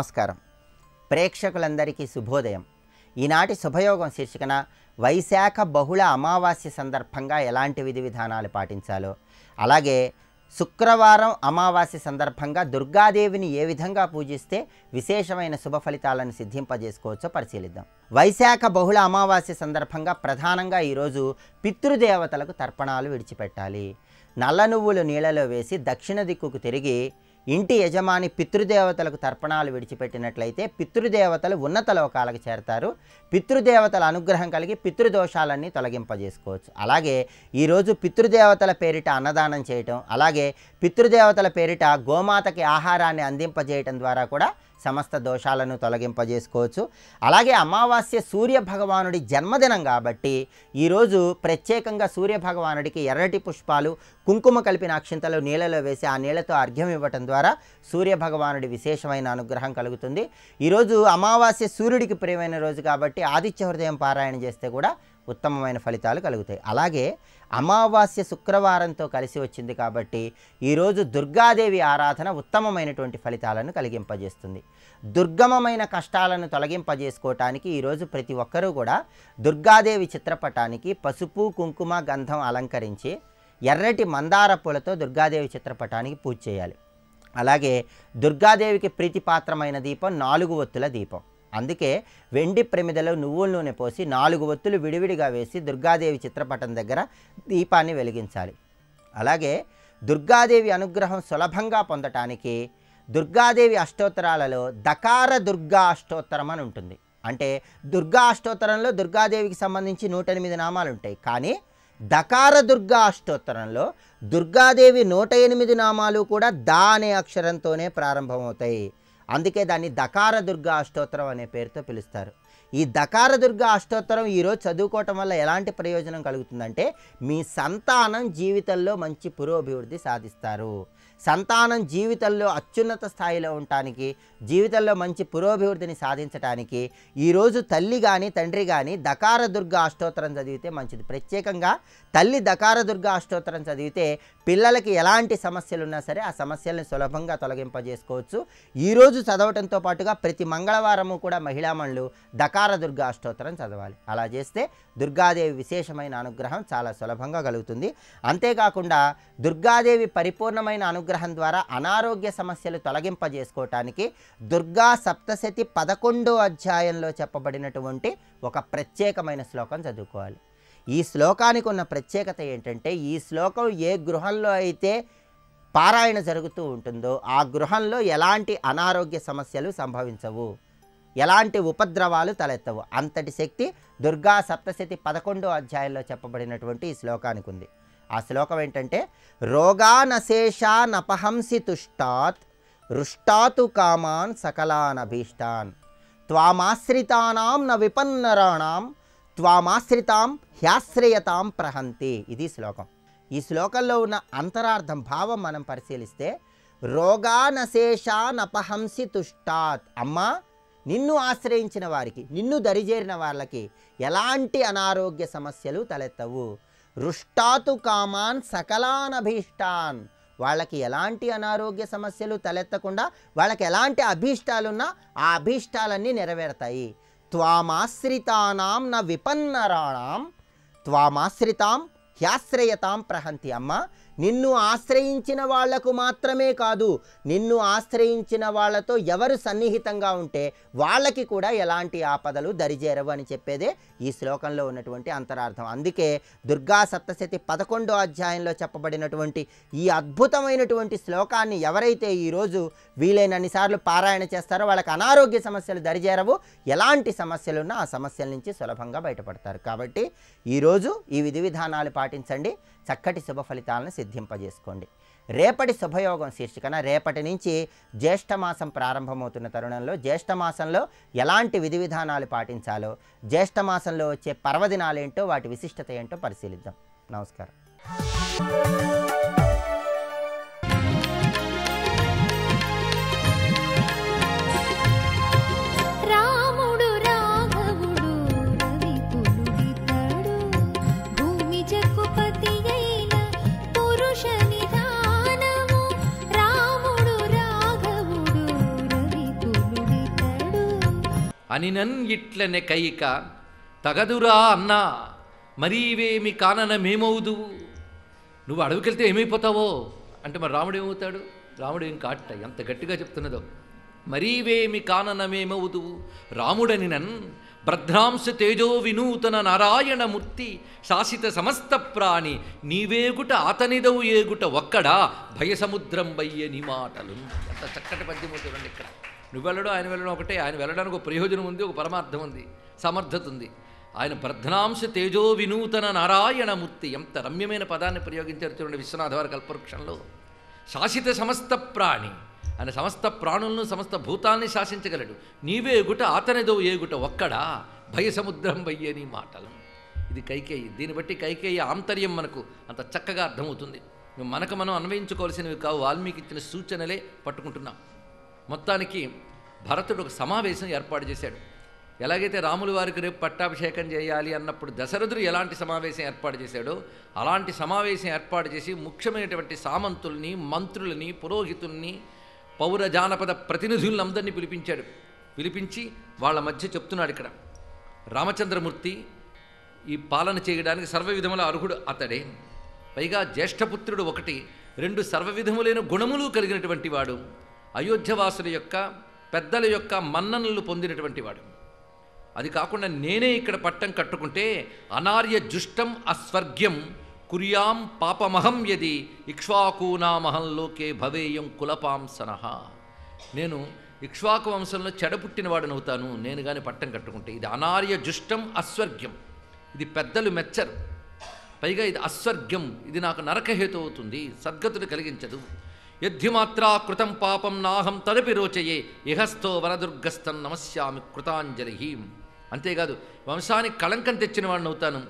నమస్కారం. ప్రేక్షకులందరికీ శుభోదయం. ఈనాటి శుభయోగం శీర్షికన వైశాఖ బహుళ అమావాస్య సందర్భంగా ఎలాంటి విధి విధానాలు పాటించాలో అలాగే శుక్రవారం అమావాస్య సందర్భంగా దుర్గాదేవిని ఏ విధంగా పూజిస్తే విశేషమైన శుభ ఫలితాలను సిద్ధింపజేసుకోవచ్చో పరిశీలిద్దాం. వైశాఖ బహుళ అమావాస్య సందర్భంగా ప్రధానంగా ఈరోజు పితృదేవతలకు తర్పణాలు విడిచిపెట్టాలి. నల్ల నువ్వులు నీళ్ళలో వేసి దక్షిణ దిక్కుకు తిరిగి ఇంటి యజమాని పితృదేవతలకు తర్పణాలు విడిచిపెట్టినట్లయితే పితృదేవతలు ఉన్నత లోకాలకు చేరతారు. పితృదేవతల అనుగ్రహం కలిగి పితృదోషాలన్నీ తొలగింపజేసుకోవచ్చు. అలాగే ఈరోజు పితృదేవతల పేరిట అన్నదానం చేయటం అలాగే పితృదేవతల పేరిట గోమాతకి ఆహారాన్ని అందింపజేయటం ద్వారా కూడా సమస్త దోషాలను తొలగింపజేసుకోవచ్చు. అలాగే అమావాస్య సూర్య భగవానుడి జన్మదినం కాబట్టి ఈరోజు ప్రత్యేకంగా సూర్య భగవానుడికి ఎర్రటి పుష్పాలు కుంకుమ కలిపిన అక్షింతలు నీళ్ళలో వేసి ఆ నీళ్ళతో అర్ఘ్యం ఇవ్వటం ద్వారా సూర్య భగవానుడి విశేషమైన అనుగ్రహం కలుగుతుంది. ఈరోజు అమావాస్య సూర్యుడికి ప్రియమైన రోజు కాబట్టి ఆదిత్య హృదయం పారాయణ చేస్తే కూడా ఉత్తమమైన ఫలితాలు కలుగుతాయి. అలాగే అమావాస్య శుక్రవారంతో కలిసి వచ్చింది కాబట్టి ఈరోజు దుర్గాదేవి ఆరాధన ఉత్తమమైనటువంటి ఫలితాలను కలిగింపజేస్తుంది. దుర్గమమైన కష్టాలను తొలగింపజేసుకోవటానికి ఈరోజు ప్రతి ఒక్కరూ కూడా దుర్గాదేవి చిత్రపటానికి పసుపు కుంకుమ గంధం అలంకరించి ఎర్రటి మందార పూలతో దుర్గాదేవి చిత్రపటానికి పూజ చేయాలి. అలాగే దుర్గాదేవికి ప్రీతిపాత్రమైన దీపం నాలుగు ఒత్తుల దీపం. అందుకే వెండి ప్రమిదలో నువ్వుల నూనె పోసి నాలుగు ఒత్తులు విడివిడిగా వేసి దుర్గాదేవి చిత్రపటం దగ్గర దీపాన్ని వెలిగించాలి. అలాగే దుర్గాదేవి అనుగ్రహం సులభంగా పొందటానికి దుర్గాదేవి అష్టోత్తరాలలో దకార దుర్గా అష్టోత్తరం అని ఉంటుంది. అంటే దుర్గా అష్టోత్తరంలో దుర్గాదేవికి సంబంధించి నూట ఎనిమిది నామాలు ఉంటాయి. కానీ దకార దుర్గా అష్టోత్తరంలో దుర్గాదేవి నూట ఎనిమిది నామాలు కూడా దా అనే అక్షరంతోనే ప్రారంభమవుతాయి. అందుకే దాన్ని దకార దుర్గా అష్టోత్తరం అనే పేరుతో పిలుస్తారు. ఈ దకార దుర్గా అష్టోత్తరం ఈరోజు చదువుకోవటం వల్ల ఎలాంటి ప్రయోజనం కలుగుతుందంటే మీ సంతానం జీవితంలో మంచి పురోభివృద్ధి సాధిస్తారు. సంతానం జీవితంలో అత్యున్నత స్థాయిలో ఉండటానికి జీవితంలో మంచి పురోభివృద్ధిని సాధించడానికి ఈరోజు తల్లి కానీ తండ్రి కానీ దకార దుర్గ అష్టోత్తరం చదివితే మంచిది. ప్రత్యేకంగా తల్లి దకార దుర్గ అష్టోత్తరం చదివితే పిల్లలకి ఎలాంటి సమస్యలు ఉన్నా సరే ఆ సమస్యలను సులభంగా తొలగింపజేసుకోవచ్చు. ఈరోజు చదవటంతో పాటుగా ప్రతి మంగళవారము కూడా మహిళామణులు దకార దుర్గా అష్టోత్తరం చదవాలి. అలా చేస్తే దుర్గాదేవి విశేషమైన అనుగ్రహం చాలా సులభంగా కలుగుతుంది. అంతేకాకుండా దుర్గాదేవి పరిపూర్ణమైన అనుగ్రహం ద్వారా అనారోగ్య సమస్యలు తొలగింపజేసుకోవటానికి దుర్గా సప్తశతి పదకొండో అధ్యాయంలో చెప్పబడినటువంటి ఒక ప్రత్యేకమైన శ్లోకం చదువుకోవాలి. ఈ శ్లోకానికి ఉన్న ప్రత్యేకత ఏంటంటే ఈ శ్లోకం ఏ గృహంలో అయితే పారాయణ జరుగుతూ ఉంటుందో ఆ గృహంలో ఎలాంటి అనారోగ్య సమస్యలు సంభవించవు. ఎలాంటి ఉపద్రవాలు తలెత్తవు. అంతటి శక్తి దుర్గా సప్తశతి పదకొండో అధ్యాయంలో చెప్పబడినటువంటి ఈ శ్లోకానికి ఉంది. ఆ శ్లోకం ఏంటంటే రోగానశేషా నపహంసి తుష్టాత్ రుష్టాతు కామాన్ సకలానభీష్టాన్. త్వామాశ్రితానాం న విపన్నరాణాం త్వామాశ్రితాం హ్యాశ్రయతాం ప్రహంతి. ఇది శ్లోకం. ఈ శ్లోకంలో ఉన్న అంతరార్థం భావం మనం పరిశీలిస్తే రోగానశేషా నపహంసి తుష్టాత్ అమ్మా నిన్ను ఆశ్రయించిన వారికి నిన్ను దరిజేరిన వాళ్ళకి ఎలాంటి అనారోగ్య సమస్యలు తలెత్తవు? రుష్టాతు కామాన్ సకలానభీష్టాన్. వాళ్ళకి ఎలాంటి అనారోగ్య సమస్యలు తలెత్తకుండా వాళ్ళకి ఎలాంటి అభీష్టాలున్నా ఆ అభీష్టాలన్నీ నెరవేరుతాయి. త్వామాశ్రితానాం న విపన్నరాణాం త్వామాశ్రితాం హ్యాశ్రయతాం ప్రహంతి అమ్మ నిన్ను ఆశ్రయించిన వాళ్ళకు మాత్రమే కాదు నిన్ను ఆశ్రయించిన వాళ్ళతో ఎవరు సన్నిహితంగా ఉంటే వాళ్ళకి కూడా ఎలాంటి ఆపదలు దరిజేరవు అని చెప్పేదే ఈ శ్లోకంలో ఉన్నటువంటి అంతరార్థం. అందుకే దుర్గా సప్తశతి పదకొండో అధ్యాయంలో చెప్పబడినటువంటి ఈ అద్భుతమైనటువంటి శ్లోకాన్ని ఎవరైతే ఈరోజు వీలైనన్నిసార్లు పారాయణ చేస్తారో వాళ్ళకి అనారోగ్య సమస్యలు దరిజేరవు. ఎలాంటి సమస్యలున్నా ఆ సమస్యల నుంచి సులభంగా బయటపడతారు. కాబట్టి ఈరోజు ఈ విధి విధానాలు పాటించండి. చక్కటి శుభ ఫలితాలను సిద్ధింపజేసుకోండి. రేపటి శుభయోగం శీర్షికన రేపటి నుంచి జ్యేష్ఠమాసం ప్రారంభమవుతున్న తరుణంలో జ్యేష్ఠమాసంలో ఎలాంటి విధి విధానాలు పాటించాలో జ్యేష్ఠమాసంలో వచ్చే పర్వదినాలేంటో వాటి విశిష్టత ఏంటో పరిశీలిద్దాం. నమస్కారం. అనినన్ ఇట్లనే కైక తగదురా అన్నా మరీవేమి కాననమేమవుదువు నువ్వు అడవికెళ్తే ఏమైపోతావో? అంటే మరి రాముడు ఏమవుతాడు? రాముడు ఏం కాట ఎంత గట్టిగా చెప్తున్నదో. మరీవేమి కాననమేమవుదువు రాముడని నన్ భద్రాంశ తేజో వినూతన నారాయణమూర్తి శాసిత సమస్త ప్రాణి నీవేగుట అతనిదవు ఏగుట ఒక్కడా భయసముద్రం వయ్యే నీ మాటలు. ఎంత చక్కటి పద్యము చూడండి ఇక్కడ. నువ్వు వెళ్ళడం ఆయన వెళ్ళడం ఒకటే. ఆయన వెళ్ళడానికి ఒక ప్రయోజనం ఉంది ఒక పరమార్థం ఉంది సమర్థత ఉంది. ఆయన ప్రధానాంశ తేజో వినూతన నారాయణమూర్తి ఎంత రమ్యమైన పదాన్ని ప్రయోగించారు చూడండి విశ్వనాథ వారి కల్పవృక్షంలో. శాసిత సమస్త ప్రాణి ఆయన సమస్త ప్రాణులను సమస్త భూతాల్ని శాసించగలడు. నీవే ఎగుట అతనిదో ఏగుట ఒక్కడా? భయసముద్రం వయ్యే నీ మాటలు. ఇది కైకేయి. దీన్ని బట్టి కైకేయి ఆంతర్యం మనకు అంత చక్కగా అర్థమవుతుంది. మనకు మనం అన్వయించుకోవాల్సినవి కావు. వాల్మీకి ఇచ్చిన సూచనలే పట్టుకుంటున్నాం. మొత్తానికి భరతుడు ఒక సమావేశం ఏర్పాటు చేశాడు. ఎలాగైతే రాముల వారికి రేపు పట్టాభిషేకం చేయాలి అన్నప్పుడు దశరథుడు ఎలాంటి సమావేశం ఏర్పాటు చేశాడో అలాంటి సమావేశం ఏర్పాటు చేసి ముఖ్యమైనటువంటి సామంతుల్ని మంత్రులని పురోహితుల్ని పౌర జానపద ప్రతినిధులను అందరినీ పిలిపించాడు. పిలిపించి వాళ్ళ మధ్య చెప్తున్నాడు ఇక్కడ. రామచంద్రమూర్తి ఈ పాలన చేయడానికి సర్వవిధముల అర్హుడు అతడే. పైగా జ్యేష్ఠపుత్రుడు ఒకటి రెండు సర్వవిధములైన గుణములు కలిగినటువంటి వాడు. అయోధ్యవాసుల యొక్క పెద్దల యొక్క మన్ననలు పొందినటువంటి వాడు. అది కాకుండా నేనే ఇక్కడ పట్టం కట్టుకుంటే అనార్య జుష్టం అస్వర్గ్యం కుర్యాం పాపమహం యది ఇక్ష్వాకూనామహంలోకే భవేయం కులపాంసనహ నేను ఇక్ష్వాకు వంశంలో చెడపుట్టినవాడనవుతాను నేను కానీ పట్టం కట్టుకుంటే. ఇది అనార్య జుష్టం అస్వర్గ్యం. ఇది పెద్దలు మెచ్చరు. పైగా ఇది అస్వర్గ్యం. ఇది నాకు నరకహేతు అవుతుంది సద్గతులు కలిగించదు. యద్ధిమాత్రా కృతం పాపం నాహం తదపి రోచయే ఇహస్థో వరదుర్గస్థం నమస్యామి కృతాంజలి అంతేకాదు వంశానికి కళంకం తెచ్చిన వాడిని అవుతాను.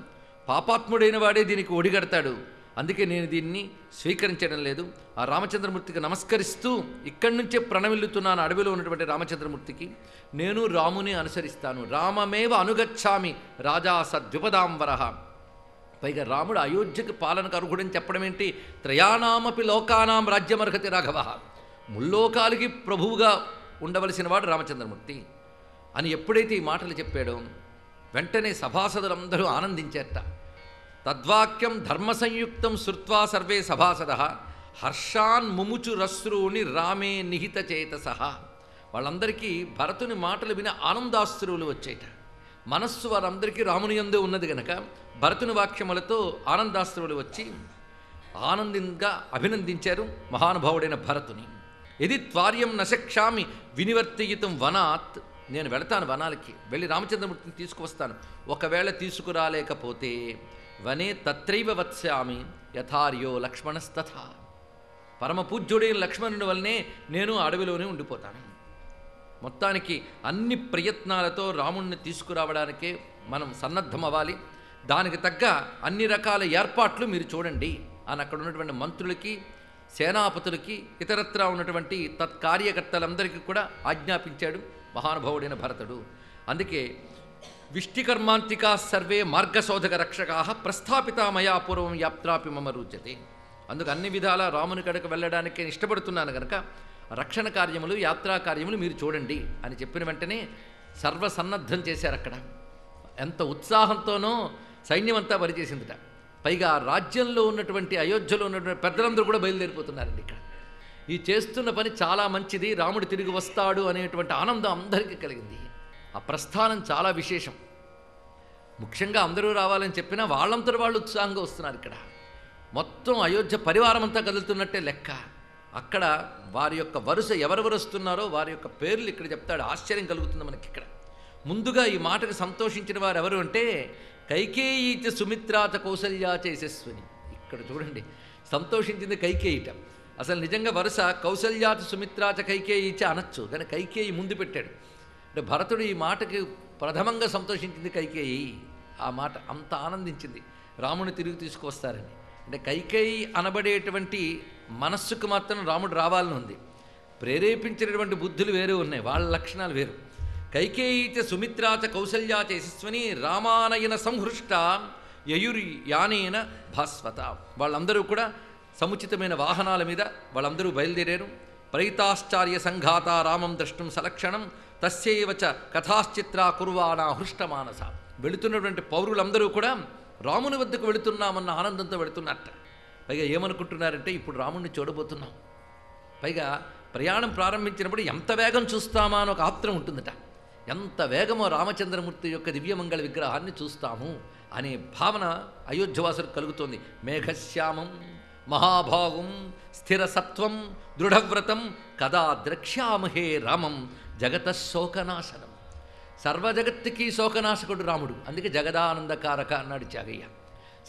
పాపాత్ముడైన వాడే దీనికి ఒడిగడతాడు. అందుకే నేను దీన్ని స్వీకరించడం లేదు. ఆ రామచంద్రమూర్తికి నమస్కరిస్తూ ఇక్కడి నుంచే ప్రణమిల్లుతున్నాను అడవిలో ఉన్నటువంటి రామచంద్రమూర్తికి. నేను రాముని అనుసరిస్తాను. రామమేవ అనుగచ్చామి రాజా సద్విపదాంబర పైగా రాముడు అయోధ్యకు పాలనకు అర్హుడని చెప్పడం ఏంటి? త్రయాణామపి లోకానాం రాజ్యమర్హతి రాఘవ. ముల్లోకాలకి ప్రభువుగా ఉండవలసిన వాడు రామచంద్రమూర్తి. అని ఎప్పుడైతే ఈ మాటలు చెప్పాడో వెంటనే సభాసదులందరూ ఆనందించేట. తద్వాక్యం ధర్మ సంయుక్తం శృత్వా సర్వే సభాసద. హర్షాన్ ముముచు రశ్రూని రామే నిహిత చేతస. వాళ్ళందరికీ భరతుని మాటలు విని ఆనందాస్త్రువులు వచ్చేట. మనస్సు వారందరికీ రాముని యందే ఉన్నది గనక భరతుని వాక్యములతో ఆనందాశ్రువులు వచ్చి ఆనందంగా అభినందించారు మహానుభావుడైన భరతుని. ఇది త్వార్యం నశక్షామి వినివర్తయితం వనాత్. నేను వెళతాను వనాలకి వెళ్ళి రామచంద్రమూర్తిని తీసుకువస్తాను. ఒకవేళ తీసుకురాలేకపోతే వనే తత్రైవ వత్స్యామి యథార్యో లక్ష్మణస్తథ. పరమ పూజ్యుడైన లక్ష్మణుడి వల్లనే నేను అడవిలోనే ఉండిపోతాను. మొత్తానికి అన్ని ప్రయత్నాలతో రాముణ్ణి తీసుకురావడానికే మనం సన్నద్ధం అవ్వాలి దానికి తగ్గ అన్ని రకాల ఏర్పాట్లు మీరు చూడండి. అని అక్కడ ఉన్నటువంటి మంత్రులకి సేనాపతులకి ఇతరత్రా ఉన్నటువంటి తత్కార్యకర్తలందరికీ కూడా ఆజ్ఞాపించాడు మహానుభావుడైన భరతుడు. అందుకే విష్టికర్మాంతికా సర్వే మార్గశోధక రక్షకా ప్రస్థాపితామయా పూర్వం యాత్రాపి మమ రుచతి అందుకు అన్ని విధాల రాముని కడకు వెళ్ళడానికి ఇష్టపడుతున్నాను కనుక రక్షణ కార్యములు యాత్రా కార్యములు మీరు చూడండి అని చెప్పిన వెంటనే సర్వసన్నద్ధం చేశారు అక్కడ. ఎంత ఉత్సాహంతోనో సైన్యమంతా పనిచేసిందిట. పైగా రాజ్యంలో ఉన్నటువంటి అయోధ్యలో ఉన్నటువంటి పెద్దలందరూ కూడా బయలుదేరిపోతున్నారండి ఇక్కడ. ఈ చేస్తున్న పని చాలా మంచిది రాముడు తిరిగి వస్తాడు అనేటువంటి ఆనందం అందరికీ కలిగింది. ఆ ప్రస్థానం చాలా విశేషం. ముఖ్యంగా అందరూ రావాలని చెప్పినా వాళ్ళంతటి వాళ్ళు ఉత్సాహంగా వస్తున్నారు ఇక్కడ. మొత్తం అయోధ్య పరివారం అంతా కదులుతున్నట్టే లెక్క. అక్కడ వారి యొక్క వరుస ఎవరెవరు వస్తున్నారో వారి యొక్క పేర్లు ఇక్కడ చెప్తాడు. ఆశ్చర్యం కలుగుతుంది మనకి ఇక్కడ ముందుగా ఈ మాటకు సంతోషించిన వారు ఎవరు అంటే కైకేయీచ సుమిత్రాచ కౌసల్యాచ యశస్విని ఇక్కడ చూడండి సంతోషించింది కైకేయిట. అసలు నిజంగా వరుస కౌసల్యాచ సుమిత్రాచ కైకేయిచే అనొచ్చు కానీ కైకేయి ముందు పెట్టాడు. అంటే భరతుడు ఈ మాటకి ప్రథమంగా సంతోషించింది కైకేయి. ఆ మాట అంత ఆనందించింది. రాముని తిరిగి తీసుకొస్తారని అంటే కైకేయి అనబడేటువంటి మనస్సుకు మాత్రం రాముడు రావాలని ఉంది. ప్రేరేపించినటువంటి బుద్ధులు వేరే ఉన్నాయి. వాళ్ళ లక్షణాలు వేరు. కైకేయీచ సుమిత్రాచ కౌసల్యాచ యశస్వని రామానయన సంహృష్ట యయురి యానేన భాస్వత. వాళ్ళందరూ కూడా సముచితమైన వాహనాల మీద వాళ్ళందరూ బయలుదేరారు. ప్రైతాశ్చార్య సంఘాత రామం ద్రష్టం సలక్షణం తస్యైవ చ కథాశ్చిత్ర కుర్వాణ హృష్టమానస. వెళుతున్నటువంటి పౌరులందరూ కూడా రాముని వద్దకు వెళుతున్నామన్న ఆనందంతో వెళుతున్నట్ట. పైగా ఏమనుకుంటున్నారంటే ఇప్పుడు రాముణ్ణి చూడబోతున్నాం. పైగా ప్రయాణం ప్రారంభించినప్పుడు ఎంత వేగం చూస్తామా అని ఒక ఆత్రం ఉంటుందట. ఎంత వేగమో రామచంద్రమూర్తి యొక్క దివ్యమంగళ విగ్రహాన్ని చూస్తాము అనే భావన అయోధ్యవాసులకు కలుగుతోంది. మేఘశ్యామం మహాభాగం స్థిరసత్వం దృఢవ్రతం కదా ద్రక్ష్యామహే రామం జగత శోకనాశనం సర్వజగత్తుకి శోకనాశకుడు రాముడు. అందుకే జగదానందకారక అన్నాడు త్యాగయ్య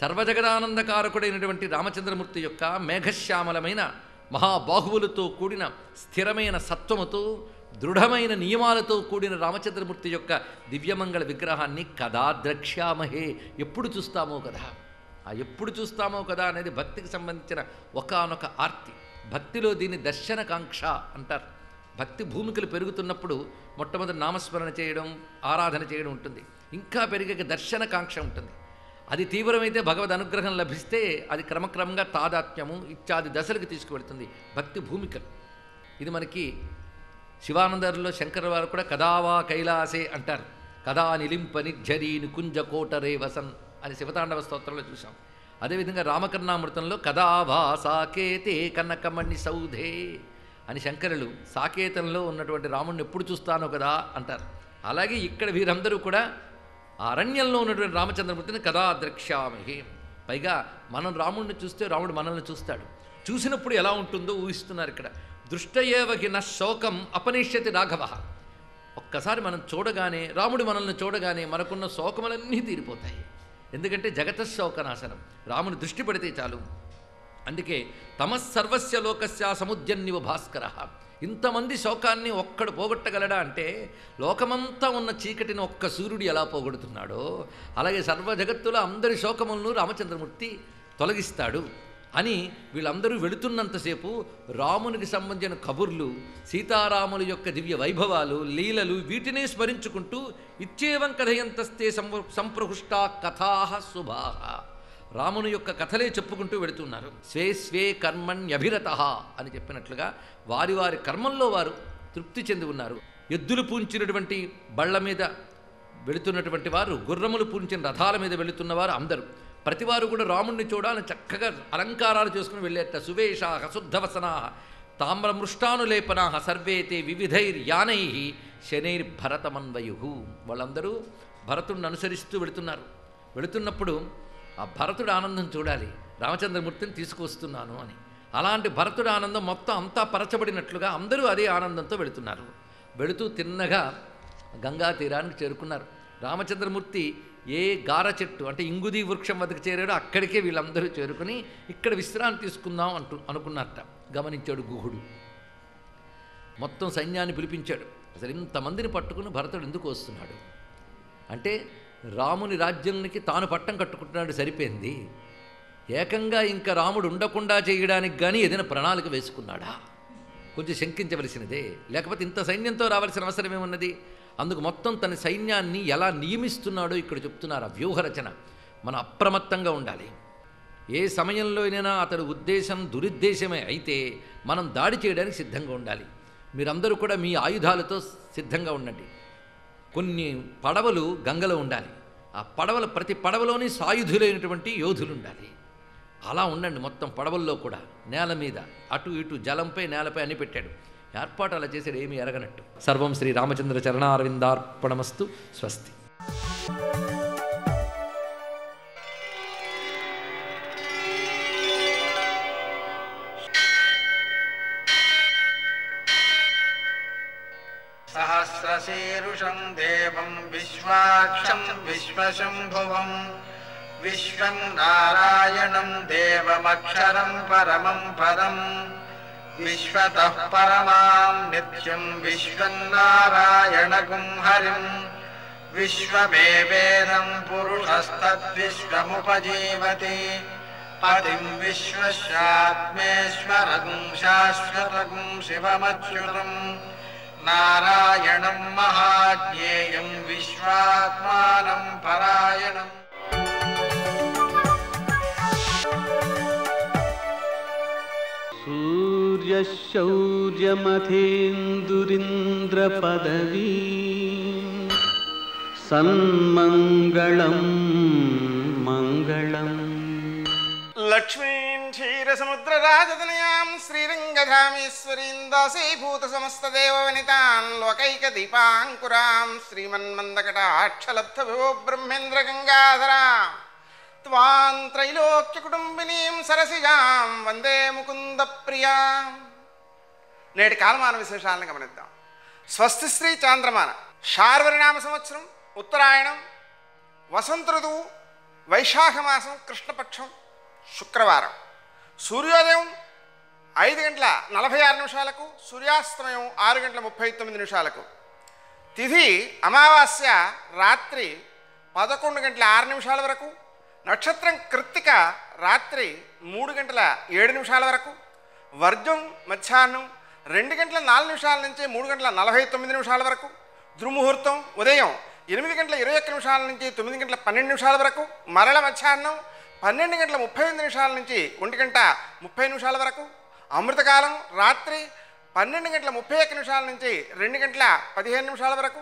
సర్వజగదానందకారకుడైనటువంటి రామచంద్రమూర్తి యొక్క మేఘశ్యామలమైన మహాబాహువులతో కూడిన స్థిరమైన సత్వముతో దృఢమైన నియమాలతో కూడిన రామచంద్రమూర్తి యొక్క దివ్యమంగళ విగ్రహాన్ని కదా ద్రక్ష్యామహే ఎప్పుడు చూస్తామో కదా? ఆ ఎప్పుడు చూస్తామో కదా అనేది భక్తికి సంబంధించిన ఒకానొక ఆర్తి. భక్తిలో దీన్ని దర్శనకాంక్ష అంటారు. భక్తి భూమికలు పెరుగుతున్నప్పుడు మొట్టమొదటి నామస్మరణ చేయడం ఆరాధన చేయడం ఉంటుంది. ఇంకా పెరిగే దర్శనకాంక్ష ఉంటుంది. అది తీవ్రమైతే భగవద్ అనుగ్రహం లభిస్తే అది క్రమక్రమంగా తాదాత్మ్యము ఇత్యాది దశలకు తీసుకువెడుతుంది భక్తి భూమికలు. ఇది మనకి శివానందరిలో శంకర వారు కూడా కదావా కైలాసే అంటారు. కదా నిలింపని ఝరీ నికుంజకోటరే వసన్ అని శివతాండవ స్తోత్రంలో చూసాం అదేవిధంగా రామకర్ణామృతంలో కదావా సాకేతే కనకమణి సౌధే అని శంకరులు సాకేతంలో ఉన్నటువంటి రాముడిని ఎప్పుడు చూస్తానో కదా అంటారు. అలాగే ఇక్కడ వీరందరూ కూడా ఆ అరణ్యంలో ఉన్నటువంటి రామచంద్రమూర్తిని కదా ద్రక్ష్యామి పైగా మనం రాముడిని చూస్తే రాముడు మనల్ని చూస్తాడు. చూసినప్పుడు ఎలా ఉంటుందో ఊహిస్తున్నారు ఇక్కడ. దృష్టయేవగిన శోకం అపనిష్యతి రాఘవ. ఒక్కసారి మనం చూడగానే రాముడు మనల్ని చూడగానే మనకున్న శోకములన్నీ తీరిపోతాయి. ఎందుకంటే జగత శోకనాశనం రాముని దృష్టి పెడితే చాలు. అందుకే తమస్సర్వస్య లోకస్య సముద్యన్నివ భాస్కర. ఇంతమంది శోకాన్ని ఒక్కడు పోగొట్టగలడా అంటే లోకమంతా ఉన్న చీకటిని ఒక్క సూర్యుడు ఎలా పోగొడుతున్నాడో అలాగే సర్వ జగత్తులో అందరి శోకములను రామచంద్రమూర్తి తొలగిస్తాడు అని వీళ్ళందరూ వెళుతున్నంతసేపు రామునికి సంబంధించిన కబుర్లు సీతారాముల యొక్క దివ్య వైభవాలు లీలలు వీటినే స్మరించుకుంటూ ఇచ్చేవం కథయంతస్తే సంవ సంప్రహృష్టా కథా శుభాహ రాముని యొక్క కథలే చెప్పుకుంటూ వెళుతున్నారు స్వే స్వే కర్మణ్యభిరత అని చెప్పినట్లుగా వారి వారి కర్మంలో వారు తృప్తి చెంది ఉన్నారు. ఎద్దులు పూంచినటువంటి బళ్ళ మీద వెళుతున్నటువంటి వారు గుర్రములు పూంచిన రథాల మీద వెళుతున్నవారు అందరూ. ప్రతివారు కూడా రాముణ్ణి చూడాలని చక్కగా అలంకారాలు చేసుకుని వెళ్ళేట సువేషా శుద్ధవసనా తామ్రమృష్టానులేపనా సర్వేతే వివిధైర్యానై శనైర్భరతమన్వయు. వాళ్ళందరూ భరతుణ్ణి అనుసరిస్తూ వెళుతున్నారు. వెళుతున్నప్పుడు ఆ భరతుడు ఆనందం చూడాలి. రామచంద్రమూర్తిని తీసుకువస్తున్నాను అని. అలాంటి భరతుడి ఆనందం మొత్తం అంతా పరచబడినట్లుగా అందరూ అదే ఆనందంతో వెళుతున్నారు. వెళుతూ తిన్నగా గంగా తీరానికి చేరుకున్నారు. రామచంద్రమూర్తి ఏ గార చెట్టు అంటే ఇంగుది వృక్షం వద్దకు చేరాడో అక్కడికే వీళ్ళందరూ చేరుకుని ఇక్కడ విశ్రాంతి తీసుకుందాం అంటు అనుకున్నట్ట గమనించాడు గుహుడు. మొత్తం సైన్యాన్ని పిలిపించాడు. అసలు ఇంతమందిని పట్టుకుని భరతుడు ఎందుకు వస్తున్నాడు? అంటే రాముని రాజ్యానికి తాను పట్టం కట్టుకుంటున్నాడు సరిపోయింది. ఏకంగా ఇంకా రాముడు ఉండకుండా చేయడానికి కానీ ఏదైనా ప్రణాళిక వేసుకున్నాడా? కొంచెం శంకించవలసినదే. లేకపోతే ఇంత సైన్యంతో రావాల్సిన అవసరం ఏమున్నది? అందుకు మొత్తం తన సైన్యాన్ని ఎలా నియమిస్తున్నాడో ఇక్కడ చెప్తున్నారు ఆ వ్యూహరచన మనం అప్రమత్తంగా ఉండాలి. ఏ సమయంలోనైనా అతడి ఉద్దేశం దురుద్దేశమే అయితే మనం దాడి చేయడానికి సిద్ధంగా ఉండాలి. మీరందరూ కూడా మీ ఆయుధాలతో సిద్ధంగా ఉండండి. కొన్ని పడవలు గంగలో ఉండాలి. ఆ పడవల ప్రతి పడవలోని సాయుధులైనటువంటి యోధులు ఉండాలి అలా ఉండండి మొత్తం పడవల్లో కూడా. నేల మీద అటు ఇటు జలంపై నేలపై అని పెట్టాడు. ఏర్పాటు అలా చేసాడు ఏమీ ఎరగనట్టు. సర్వం శ్రీ రామచంద్ర చరణారవిందార్పణమస్తు. స్వస్తి. शम्भुवम्। विश्वम् नारायणम् देवमक्षरम् परमम् पदम्। विश्वतः परमाम् नित्यम् विश्वम् नारायणगुं हरिम्। विश्वमेवेदम् पुरुषस्तद्विश्वमुपजीवति। पतिम् विश्वस्यात्मेश्वरम् शाश्वतम् शिवमज्जुनम् நாராயணம் மகாஜேயம் விஸ்வாத்மானம் பராயணம் சூரியசௌரியமதேந்துரிந்திரபதவி சன்மங்களம் மங்களம் లక్ష్మీం క్షీరసముద్రరాజతనయాం శ్రీరంగధామేశ్వరీం దాసీభూత సమస్తదేవ వనితాన్ లోకైక దీపాంకురాం శ్రీమన్మందకటాక్షలబ్ధ విభో బ్రహ్మేంద్ర గంగాధరా త్వాం త్రైలోక్య కుటుంబినీం సరసిజాం వందే ముకుంద ప్రియా నేటి కాలమాన విశేషాలను గమనిద్దాం. స్వస్తి శ్రీ చాంద్రమాన శార్వరినామ సంవత్సరం ఉత్తరాయణం వసంత ఋతువు వైశాఖ మాసం కృష్ణపక్షం శుక్రవారం. సూర్యోదయం ఐదు గంటల నలభై ఆరు నిమిషాలకు సూర్యాస్తమయం ఆరు గంటల ముప్పై తొమ్మిది నిమిషాలకు. తిథి అమావాస్య రాత్రి పదకొండు గంటల ఆరు నిమిషాల వరకు నక్షత్రం కృత్తిక రాత్రి మూడు గంటల ఏడు నిమిషాల వరకు వర్జం మధ్యాహ్నం రెండు గంటల నాలుగు నిమిషాల నుంచి మూడు గంటల నలభై తొమ్మిది నిమిషాల వరకు దుర్ముహూర్తం ఉదయం ఎనిమిది గంటల ఇరవై ఒక్క నిమిషాల నుంచి తొమ్మిది గంటల పన్నెండు నిమిషాల వరకు మరల మధ్యాహ్నం పన్నెండు గంటల ముప్పై ఎనిమిది నిమిషాల నుంచి ఒంటి గంట ముప్పై నిమిషాల వరకు అమృతకాలం రాత్రి పన్నెండు గంటల ముప్పై ఒక్క నిమిషాల నుంచి రెండు గంటల పదిహేను నిమిషాల వరకు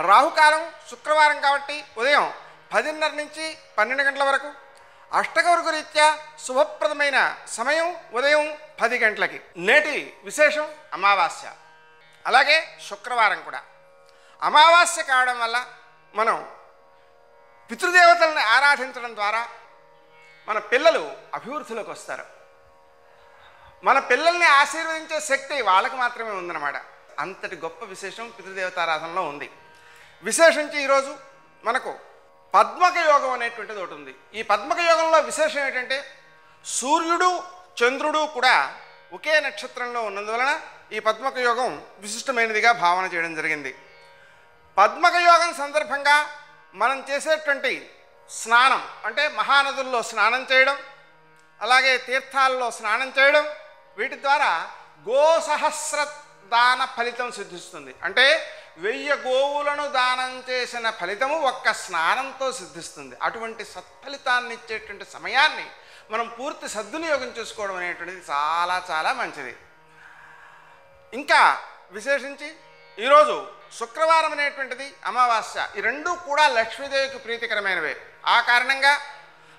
రాహుకాలం శుక్రవారం కాబట్టి ఉదయం పదిన్నర నుంచి పన్నెండు గంటల వరకు అష్టగౌరుగు రీత్యా శుభప్రదమైన సమయం ఉదయం పది గంటలకి. నేటి విశేషం అమావాస్య. అలాగే శుక్రవారం కూడా. అమావాస్య కావడం వల్ల మనం పితృదేవతలను ఆరాధించడం ద్వారా మన పిల్లలు అభివృద్ధిలోకి వస్తారు. మన పిల్లల్ని ఆశీర్వదించే శక్తి వాళ్ళకి మాత్రమే ఉందన్నమాట. అంతటి గొప్ప విశేషం పితృదేవతారాధనలో ఉంది. విశేషించి ఈరోజు మనకు పద్మక యోగం అనేటువంటిది ఒకటి ఉంది. ఈ పద్మక యోగంలో విశేషం ఏంటంటే సూర్యుడు చంద్రుడు కూడా ఒకే నక్షత్రంలో ఉన్నందువలన ఈ పద్మక యోగం విశిష్టమైనదిగా భావన చేయడం జరిగింది. పద్మక యోగం సందర్భంగా మనం చేసేటువంటి స్నానం అంటే మహానదుల్లో స్నానం చేయడం అలాగే తీర్థాల్లో స్నానం చేయడం వీటి ద్వారా గోసహస్ర దాన ఫలితం సిద్ధిస్తుంది. అంటే వెయ్యి గోవులను దానం చేసిన ఫలితము ఒక్క స్నానంతో సిద్ధిస్తుంది. అటువంటి సత్ఫలితాన్ని ఇచ్చేటువంటి సమయాన్ని మనం పూర్తి సద్వినియోగం చేసుకోవడం అనేటువంటిది చాలా చాలా మంచిది. ఇంకా విశేషించి ఈరోజు శుక్రవారం అనేటువంటిది అమావాస్య. ఈ రెండూ కూడా లక్ష్మీదేవికి ప్రీతికరమైనవే. ఆ కారణంగా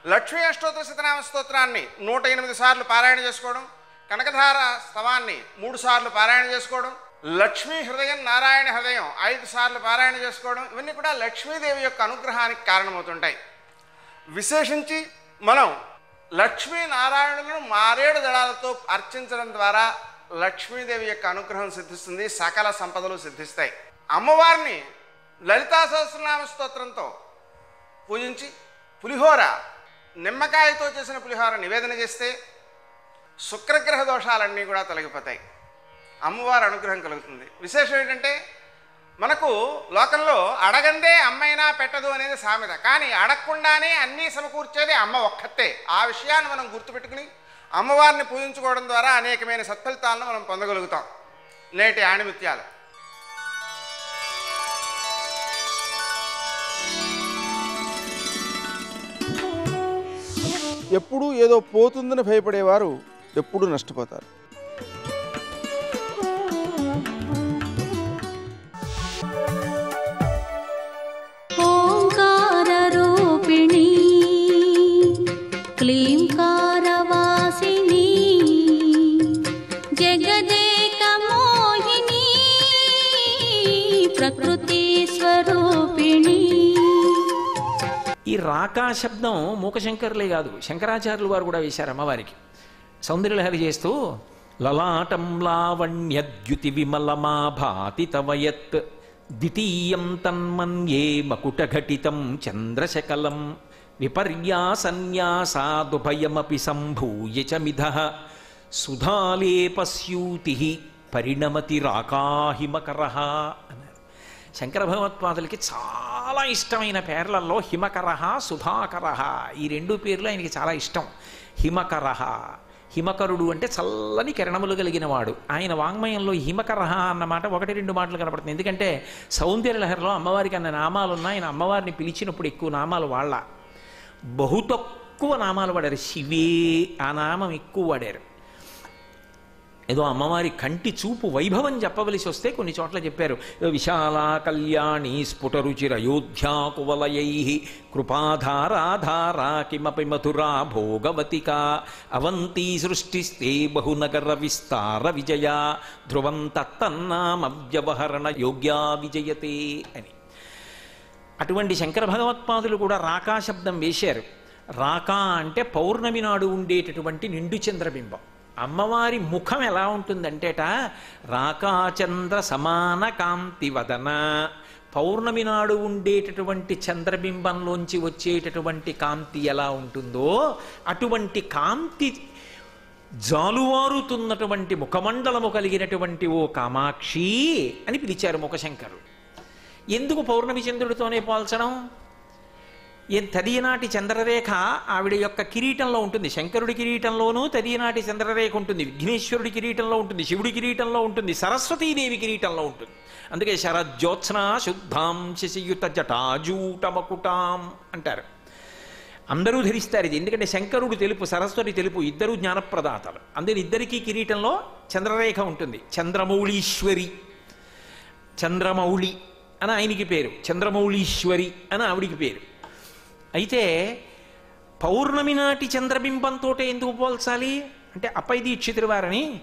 లక్ష్మీ అష్టోత్తర శతనామ స్తోత్రాన్ని నూట ఎనిమిది సార్లు పారాయణ చేసుకోవడం కనకధార స్తవాన్ని మూడు సార్లు పారాయణ చేసుకోవడం లక్ష్మీ హృదయం నారాయణ హృదయం ఐదు సార్లు పారాయణ చేసుకోవడం ఇవన్నీ కూడా లక్ష్మీదేవి యొక్క అనుగ్రహానికి కారణమవుతుంటాయి. విశేషించి మనం లక్ష్మీ నారాయణులను మారేడు దళాలతో అర్చించడం ద్వారా లక్ష్మీదేవి యొక్క అనుగ్రహం సిద్ధిస్తుంది సకల సంపదలు సిద్ధిస్తాయి. అమ్మవారిని లలితా సహస్రనామ స్తోత్రంతో పూజించి పులిహోర నిమ్మకాయతో చేసిన పులిహోర నివేదన చేస్తే శుక్రగ్రహ దోషాలన్నీ కూడా తొలగిపోతాయి. అమ్మవారి అనుగ్రహం కలుగుతుంది. విశేషం ఏంటంటే మనకు లోకంలో అడగందే అమ్మైనా పెట్టదు అనేది సామెత. కానీ అడగకుండానే అన్నీ సమకూర్చేది అమ్మ ఒక్కతే. ఆ విషయాన్ని మనం గుర్తుపెట్టుకుని అమ్మవారిని పూజించుకోవడం ద్వారా అనేకమైన సత్ఫలితాలను మనం పొందగలుగుతాం. నేటి ఆణిమిత్యాలు. ఎప్పుడూ ఏదో పోతుందని భయపడేవారు ఎప్పుడూ నష్టపోతారు. ఓంకారరూపిణీ క్లీ ఈ రాకా శబ్దం మూకశంకరులే కాదు శంకరాచార్యులు వారు కూడా వేశారు అమ్మవారికి. సౌందర్యలహరి చేస్తూ లలాటం లావణ్యద్యుతి విమలమాభాతి తవయత్ ద్వితీయం తన్మన్యే మకుటఘటితం చంద్రశకలం విపర్యాసన్యాసాదుభయమపి సంభూయ చ మిధ సుధాలేపస్యూతి పరిణమతి రాకాహిమకర అని. శంకర భగవత్పాదులకి చాలా ఇష్టమైన పేర్లలో హిమకరహ సుధాకరహ. ఈ రెండు పేర్లు ఆయనకి చాలా ఇష్టం. హిమకరహ. హిమకరుడు అంటే చల్లని కిరణములు కలిగిన వాడు ఆయన వాంగ్మయంలో హిమకరహ అన్నమాట ఒకటి రెండు మాటలు కనపడుతుంది. ఎందుకంటే సౌందర్య లహరిలో అమ్మవారికి అన్న నామాలు ఉన్నాయి ఆయన అమ్మవారిని పిలిచినప్పుడు ఎక్కువ నామాలు వాళ్ళ. బహు తక్కువ నామాలు వాడారు. శివే ఆ నామం ఎక్కువ వాడారు. ఏదో అమ్మవారి కంటి చూపు వైభవం చెప్పవలసి వస్తే కొన్ని చోట్ల చెప్పారు. విశాల కళ్యాణి స్ఫుటరుచిర అయోధ్యా కువలయై కృపాధారాధారా కిమపి మధురా భోగవతిక అవంతి సృష్టిస్తే బహునగర విస్తార విజయ ధ్రువం తత్తన్నామవ్యవహరణ యోగ్యా విజయతే అని. అటువంటి శంకర భగవత్పాదులు కూడా రాకా శబ్దం వేశారు. రాకా అంటే పౌర్ణమి నాడు ఉండేటటువంటి నిండు చంద్రబింబం అమ్మవారి ముఖం ఎలా ఉంటుందంటేట రాకాచంద్ర సమాన కాంతి వదన. పౌర్ణమి నాడు ఉండేటటువంటి చంద్రబింబంలోంచి వచ్చేటటువంటి కాంతి ఎలా ఉంటుందో అటువంటి కాంతి జాలువారుతున్నటువంటి ముఖమండలము కలిగినటువంటి ఓ కామాక్షి అని పిలిచారు ముఖశంకరు ఎందుకు పౌర్ణమి చంద్రుడితోనే పోల్చడం? ఏం తదియనాటి చంద్రరేఖ ఆవిడ యొక్క కిరీటంలో ఉంటుంది. శంకరుడి కిరీటంలోనూ తదియనాటి చంద్రరేఖ ఉంటుంది. విఘ్నేశ్వరుడి కిరీటంలో ఉంటుంది. శివుడి కిరీటంలో ఉంటుంది. సరస్వతీదేవి కిరీటంలో ఉంటుంది. అందుకే శరజ్యోత్స్న శుద్ధాం శశియుత జటాజూటమకుటాం అంటారు. అందరూ ధరిస్తారు ఇది. ఎందుకంటే శంకరుడు తెలుపు సరస్వతి తెలుపు ఇద్దరు జ్ఞానప్రదాతలు. అందుకని ఇద్దరికీ కిరీటంలో చంద్రరేఖ ఉంటుంది. చంద్రమౌళీశ్వరి. చంద్రమౌళి అని ఆయనకి పేరు. చంద్రమౌళీశ్వరి అని ఆవిడికి పేరు. అయితే పౌర్ణమి నాటి చంద్రబింబంతో ఎందుకు పోల్చాలి? అంటే అప్పై వారని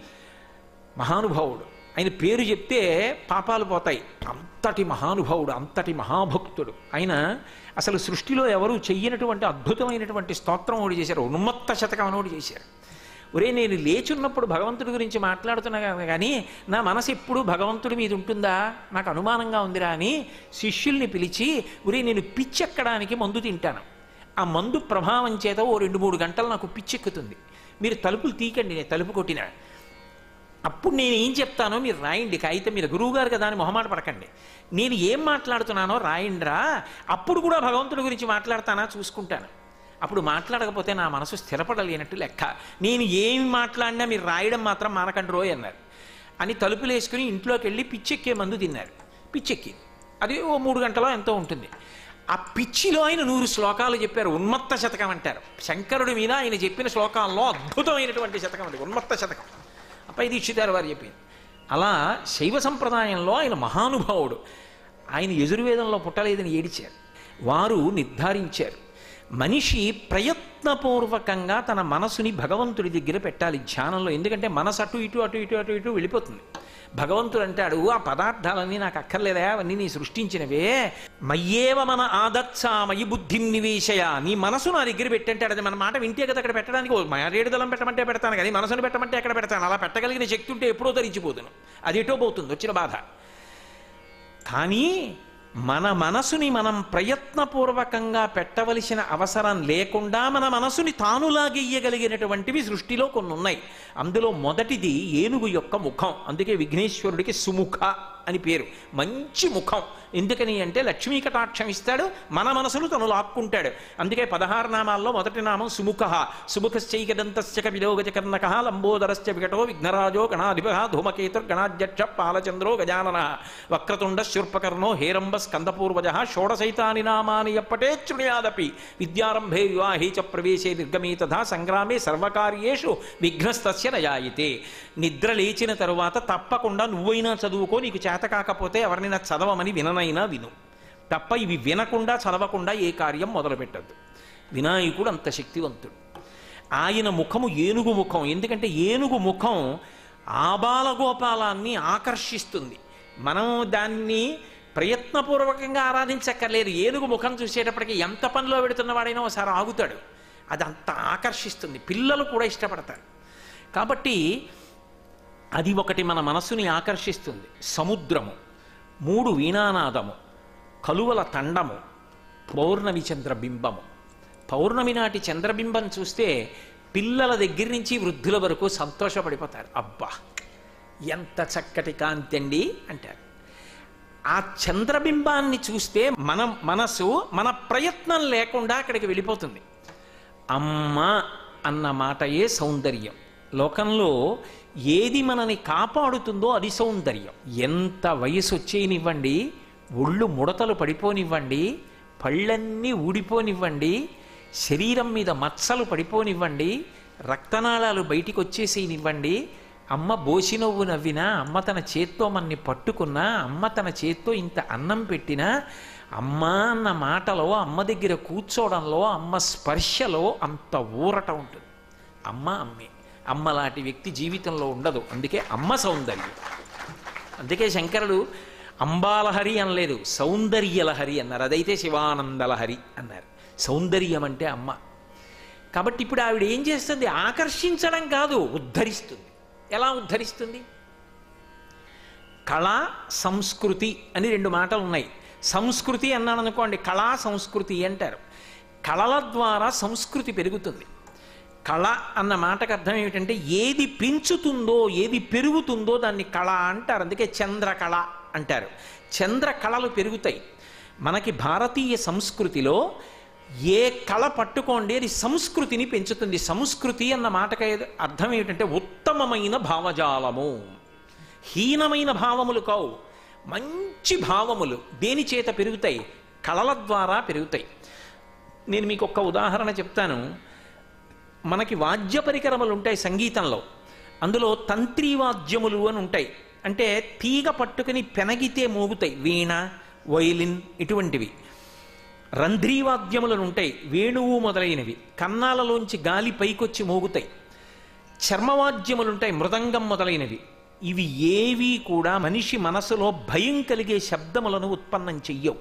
మహానుభావుడు. ఆయన పేరు చెప్తే పాపాలు పోతాయి. అంతటి మహానుభావుడు అంతటి మహాభక్తుడు. ఆయన అసలు సృష్టిలో ఎవరు చెయ్యనటువంటి అద్భుతమైనటువంటి స్తోత్రం ఒకటి చేశారు. ఉన్మత్త శతకం అని ఒకటి చేశారు. ఒరే నేను లేచున్నప్పుడు భగవంతుడి గురించి మాట్లాడుతున్నా కానీ నా మనసు ఎప్పుడు భగవంతుడి మీద ఉంటుందా? నాకు అనుమానంగా ఉందిరా అని శిష్యుల్ని పిలిచి ఒరే నేను పిచ్చెక్కడానికి మందు తింటాను. ఆ మందు ప్రభావం చేత ఓ రెండు మూడు గంటలు నాకు పిచ్చెక్కుతుంది. మీరు తలుపులు తీకండి నేను తలుపు కొట్టిన. అప్పుడు నేను ఏం చెప్తానో మీరు రాయండి. కాగితం మీరు గురువుగారు కదా అని మొహమాట పడకండి. నేను ఏం మాట్లాడుతున్నానో రాయండిరా. అప్పుడు కూడా భగవంతుడి గురించి మాట్లాడతానా? చూసుకుంటాను. అప్పుడు మాట్లాడకపోతే నా మనసు స్థిరపడలేనట్టు లెక్క. నేను ఏమి మాట్లాడినా మీరు రాయడం మాత్రం మానకండి రోయ్ అన్నారు. అని తలుపులు వేసుకుని ఇంట్లోకి వెళ్ళి పిచ్చెక్కే మందు తిన్నారు. పిచ్చెక్కి. అది ఓ మూడు గంటలో ఎంతో ఉంటుంది. ఆ పిచ్చిలో ఆయన నూరు శ్లోకాలు చెప్పారు. ఉన్మత్త శతకం అంటారు. శంకరుడి మీద ఆయన చెప్పిన శ్లోకాల్లో అద్భుతమైనటువంటి శతకం అది. ఉన్మత్త శతకం. అప్పై దీక్షితారు వారు చెప్పింది. అలా శైవ సంప్రదాయంలో ఆయన మహానుభావుడు. ఆయన యజుర్వేదంలో పుట్టలేదని ఏడిచారు. వారు నిర్ధారించారు. మనిషి ప్రయత్నపూర్వకంగా తన మనసుని భగవంతుడి దగ్గర పెట్టాలి ధ్యానంలో. ఎందుకంటే మనసు అటు ఇటు అటు ఇటు అటు ఇటు వెళ్ళిపోతుంది. భగవంతుడు అంటాడు ఆ పదార్థాలన్నీ నాకు అక్కర్లేదా అవన్నీ నీ సృష్టించినవే. మయ్యేవ మన ఆదత్సా మయి బుద్ధిం నివేశయ. నీ మనసు నా దగ్గర పెట్టంటాడు అది మన మాట వింటే కదా అక్కడ పెట్టడానికి. ఓ దళం పెట్టమంటే పెడతాను కానీ మనసును పెట్టమంటే ఎక్కడ పెడతాను? అలా పెట్టగలిగిన శక్తి ఉంటే ఎప్పుడో తరించిపోతును అది ఎటో పోతుంది వచ్చిన బాధ. కానీ మన మనసుని మనం ప్రయత్నపూర్వకంగా పెట్టవలసిన అవసరం లేకుండా మన మనసుని తాను లాగెయ్యగలిగినటువంటివి సృష్టిలో కొన్ని ఉన్నాయి అందులో మొదటిది ఏనుగు యొక్క ముఖం. అందుకే విఘ్నేశ్వరుడికి సుముఖ. అని పేరు. మంచి ముఖం. ఎందుకని అంటే లక్ష్మీ కటాక్షం ఇస్తాడు మన మనసును తను లాక్కుంటాడు. అందుకే పదహారు నామాల్లో మొదటి నామం సుముఖ. సుముఖశ్చైకదంతశ్చ కపిలోగజకర్ణక లంబోదరశ్చ వికటో విఘ్నరాజో గణాధిప ధూమకేతుర్ గణాధ్యక్ష పాలచంద్రో గజానన. వక్రతుండ శూర్పకర్ణో హేరంబ స్కందపూర్వజ షోడశైతాని నామాని ఎప్పటే శృణుయాదపి. విద్యారంభే వివాహే చ ప్రవేశే నిర్గమే తథా సంగ్రామే సర్వకార్యేషు విఘ్నస్తస్య నయాయితే. నిద్ర లేచిన తరువాత తప్పకుండా నువ్వైనా చదువుకో నీకు చేత కాకపోతే ఎవరినైనా చదవమని విననైనా విను. తప్ప ఇవి వినకుండా చదవకుండా ఏ కార్యం మొదలుపెట్టద్దు. వినాయకుడు అంత శక్తివంతుడు. ఆయన ముఖము ఏనుగు ముఖం. ఎందుకంటే ఏనుగు ముఖం ఆబాలగోపాలాన్ని ఆకర్షిస్తుంది. మనం దాన్ని ప్రయత్నపూర్వకంగా ఆరాధించక్కర్లేదు. ఏనుగు ముఖం చూసేటప్పటికి ఎంత పనిలో పెడుతున్నవాడైనా ఒకసారి ఆగుతాడు. అది అంత ఆకర్షిస్తుంది. పిల్లలు కూడా ఇష్టపడతారు. కాబట్టి అది ఒకటి మన మనస్సుని ఆకర్షిస్తుంది. సముద్రము మూడు వీణానాదము కలువల తండము పౌర్ణమి చంద్రబింబము. పౌర్ణమి నాటి చంద్రబింబం చూస్తే పిల్లల దగ్గర నుంచి వృద్ధుల వరకు సంతోషపడిపోతారు. అబ్బా ఎంత చక్కటి కాంతి అండి అంటారు. ఆ చంద్రబింబాన్ని చూస్తే మన మనసు మన ప్రయత్నం లేకుండా అక్కడికి వెళ్ళిపోతుంది. అమ్మ అన్న మాటయే సౌందర్యం. లోకంలో ఏది మనని కాపాడుతుందో అది సౌందర్యం. ఎంత వయసు వచ్చేయనివ్వండి ఒళ్ళు ముడతలు పడిపోనివ్వండి పళ్ళన్నీ ఊడిపోనివ్వండి శరీరం మీద మచ్చలు పడిపోనివ్వండి రక్తనాళాలు బయటికి వచ్చేసేనివ్వండి అమ్మ బోసి నవ్వు నవ్వినా అమ్మ తన చేత్తో మన్ని పట్టుకున్నా అమ్మ తన చేత్తో ఇంత అన్నం పెట్టినా అమ్మ అన్న మాటలో అమ్మ దగ్గర కూర్చోవడంలో అమ్మ స్పర్శలో అంత ఊరట ఉంటుంది. అమ్మ అమ్మే. అమ్మ లాంటి వ్యక్తి జీవితంలో ఉండదు. అందుకే అమ్మ సౌందర్యం. అందుకే శంకరుడు అంబాలహరి అనలేదు సౌందర్యలహరి అన్నారు. అదైతే శివానందలహరి అన్నారు. సౌందర్యం అంటే అమ్మ. కాబట్టి ఇప్పుడు ఆవిడ ఏం చేస్తుంది? ఆకర్షించడం కాదు ఉద్ధరిస్తుంది. ఎలా ఉద్ధరిస్తుంది? కళ సంస్కృతి అని రెండు మాటలు ఉన్నాయి. సంస్కృతి అన్నాను అనుకోండి కళా సంస్కృతి అంటారు. కళల ద్వారా సంస్కృతి పెరుగుతుంది. కళ అన్న మాటకు అర్థం ఏమిటంటే ఏది పెంచుతుందో ఏది పెరుగుతుందో దాన్ని కళ అంటారు. అందుకే చంద్రకళ అంటారు. చంద్ర కళలు పెరుగుతాయి. మనకి భారతీయ సంస్కృతిలో ఏ కళ పట్టుకోండి అది సంస్కృతిని పెంచుతుంది. సంస్కృతి అన్న మాటకు అర్థం ఏమిటంటే ఉత్తమమైన భావజాలము. హీనమైన భావములు కావు. మంచి భావములు దేని చేత పెరుగుతాయి? కళల ద్వారా పెరుగుతాయి. నేను మీకు ఒక్క ఉదాహరణ చెప్తాను. మనకి వాద్య పరికరములు ఉంటాయి సంగీతంలో. అందులో తంత్రీ వాద్యములు అని ఉంటాయి. అంటే తీగ పట్టుకుని పెనగితే మోగుతాయి. వీణ వైలిన్ ఇటువంటివి. రంధ్రీవాద్యములను ఉంటాయి. వేణువు మొదలైనవి. కన్నాలలోంచి గాలి పైకొచ్చి మోగుతాయి. చర్మవాద్యములుంటాయి మృదంగం మొదలైనవి. ఇవి ఏవి కూడా మనిషి మనసులో భయం కలిగే శబ్దములను ఉత్పన్నం చెయ్యవు.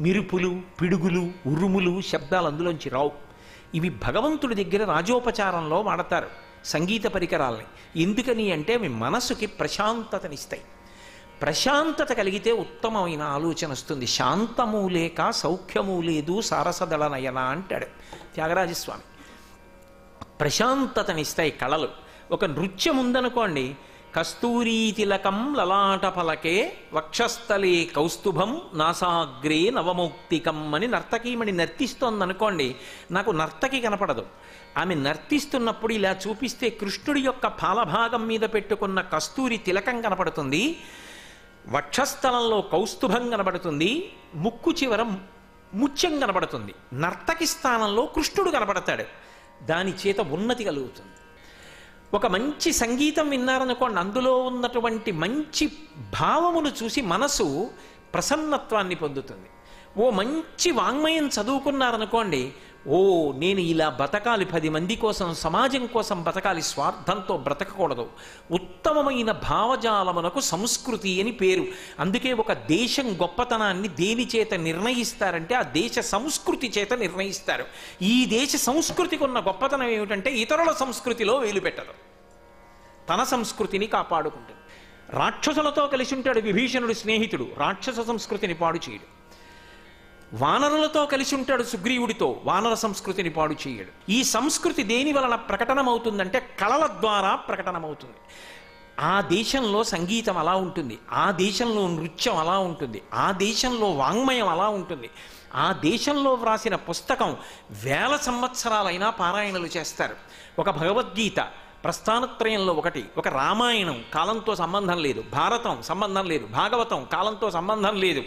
మిరుపులు పిడుగులు ఉరుములు శబ్దాలు అందులోంచి రావు. ఇవి భగవంతుడి దగ్గర రాజోపచారంలో వాడతారు సంగీత పరికరాలని. ఎందుకని అంటే అవి మనసుకి ప్రశాంతతనిస్తాయి. ప్రశాంతత కలిగితే ఉత్తమమైన ఆలోచన వస్తుంది. శాంతము లేక సౌఖ్యము లేదు సారసదళ నయన అంటాడు త్యాగరాజస్వామి. ప్రశాంతతనిస్తాయి కళలు. ఒక నృత్యం ఉందనుకోండి కస్తూరీ తిలకం లలాట పలకే వక్షస్థలే కౌస్తుభం నాసాగ్రే నవమౌక్తికం అని నర్తకీమణి నర్తిస్తోందనుకోండి నాకు నర్తకి కనపడదు. ఆమె నర్తిస్తున్నప్పుడు ఇలా చూపిస్తే కృష్ణుడి యొక్క పాలభాగం మీద పెట్టుకున్న కస్తూరి తిలకం కనపడుతుంది వక్షస్థలంలో కౌస్తుభం కనబడుతుంది ముక్కు చివర ముత్యం కనబడుతుంది. నర్తకి స్థానంలో కృష్ణుడు కనబడతాడు దాని చేత ఉన్నతి కలుగుతుంది. ఒక మంచి సంగీతం విన్నారనుకోండి అందులో ఉన్నటువంటి మంచి భావమును చూసి మనసు ప్రసన్నత్వాన్ని పొందుతుంది. ఓ మంచి వాంగ్మయం చదువుకున్నారనుకోండి ఓ నేను ఇలా బతకాలి పది మంది కోసం సమాజం కోసం బతకాలి స్వార్థంతో బ్రతకకూడదు. ఉత్తమమైన భావజాలమునకు సంస్కృతి అని పేరు. అందుకే ఒక దేశం గొప్పతనాన్ని దేని చేత నిర్ణయిస్తారంటే ఆ దేశ సంస్కృతి చేత నిర్ణయిస్తారు. ఈ దేశ సంస్కృతికి ఉన్న గొప్పతనం ఏమిటంటే ఇతరుల సంస్కృతిలో వేలు పెట్టదు. తన సంస్కృతిని కాపాడుకుంటుంది. రాక్షసులతో కలిసి ఉంటాడు విభీషణుడు స్నేహితుడు. రాక్షస సంస్కృతిని పాడు చేయడు. వానరులతో కలిసి ఉంటాడు సుగ్రీవుడితో వానర సంస్కృతిని పాడు చేయడు. ఈ సంస్కృతి దేని వలన ప్రకటనమవుతుందంటే కళల ద్వారా ప్రకటనమవుతుంది. ఆ దేశంలో సంగీతం అలా ఉంటుంది ఆ దేశంలో నృత్యం అలా ఉంటుంది ఆ దేశంలో వాంగ్మయం అలా ఉంటుంది. ఆ దేశంలో వ్రాసిన పుస్తకం వేల సంవత్సరాలైనా పారాయణలు చేస్తారు. ఒక భగవద్గీత ప్రస్థానత్రయంలో ఒకటి ఒక రామాయణం కాలంతో సంబంధం లేదు భారతం సంబంధం లేదు భాగవతం కాలంతో సంబంధం లేదు.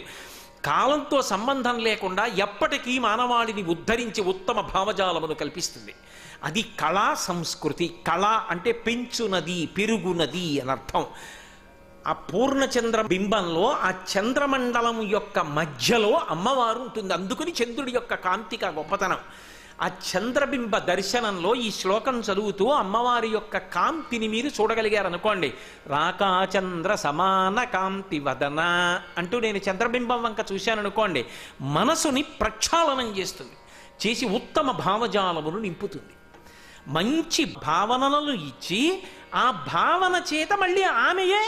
కాలంతో సంబంధం లేకుండా ఎప్పటికీ మానవాళిని ఉద్ధరించి ఉత్తమ భావజాలమును కల్పిస్తుంది. అది కళా సంస్కృతి. కళ అంటే పెంచునది పెరుగునది అని అర్థం. ఆ పూర్ణచంద్ర బింబంలో ఆ చంద్రమండలం యొక్క మధ్యలో అమ్మవారు ఉంటుంది. అందుకని చంద్రుడి యొక్క కాంతిక గొప్పతనం. ఆ చంద్రబింబ దర్శనంలో ఈ శ్లోకం చదువుతూ అమ్మవారి యొక్క కాంతిని మీరు చూడగలిగారు అనుకోండి సమాన కాంతి వదన అంటూ నేను చంద్రబింబం వంక చూశాను అనుకోండి మనసుని ప్రక్షాళనం చేస్తుంది. చేసి ఉత్తమ భావజాలమును నింపుతుంది. మంచి భావనలను ఇచ్చి ఆ భావన చేత మళ్ళీ ఆమెయే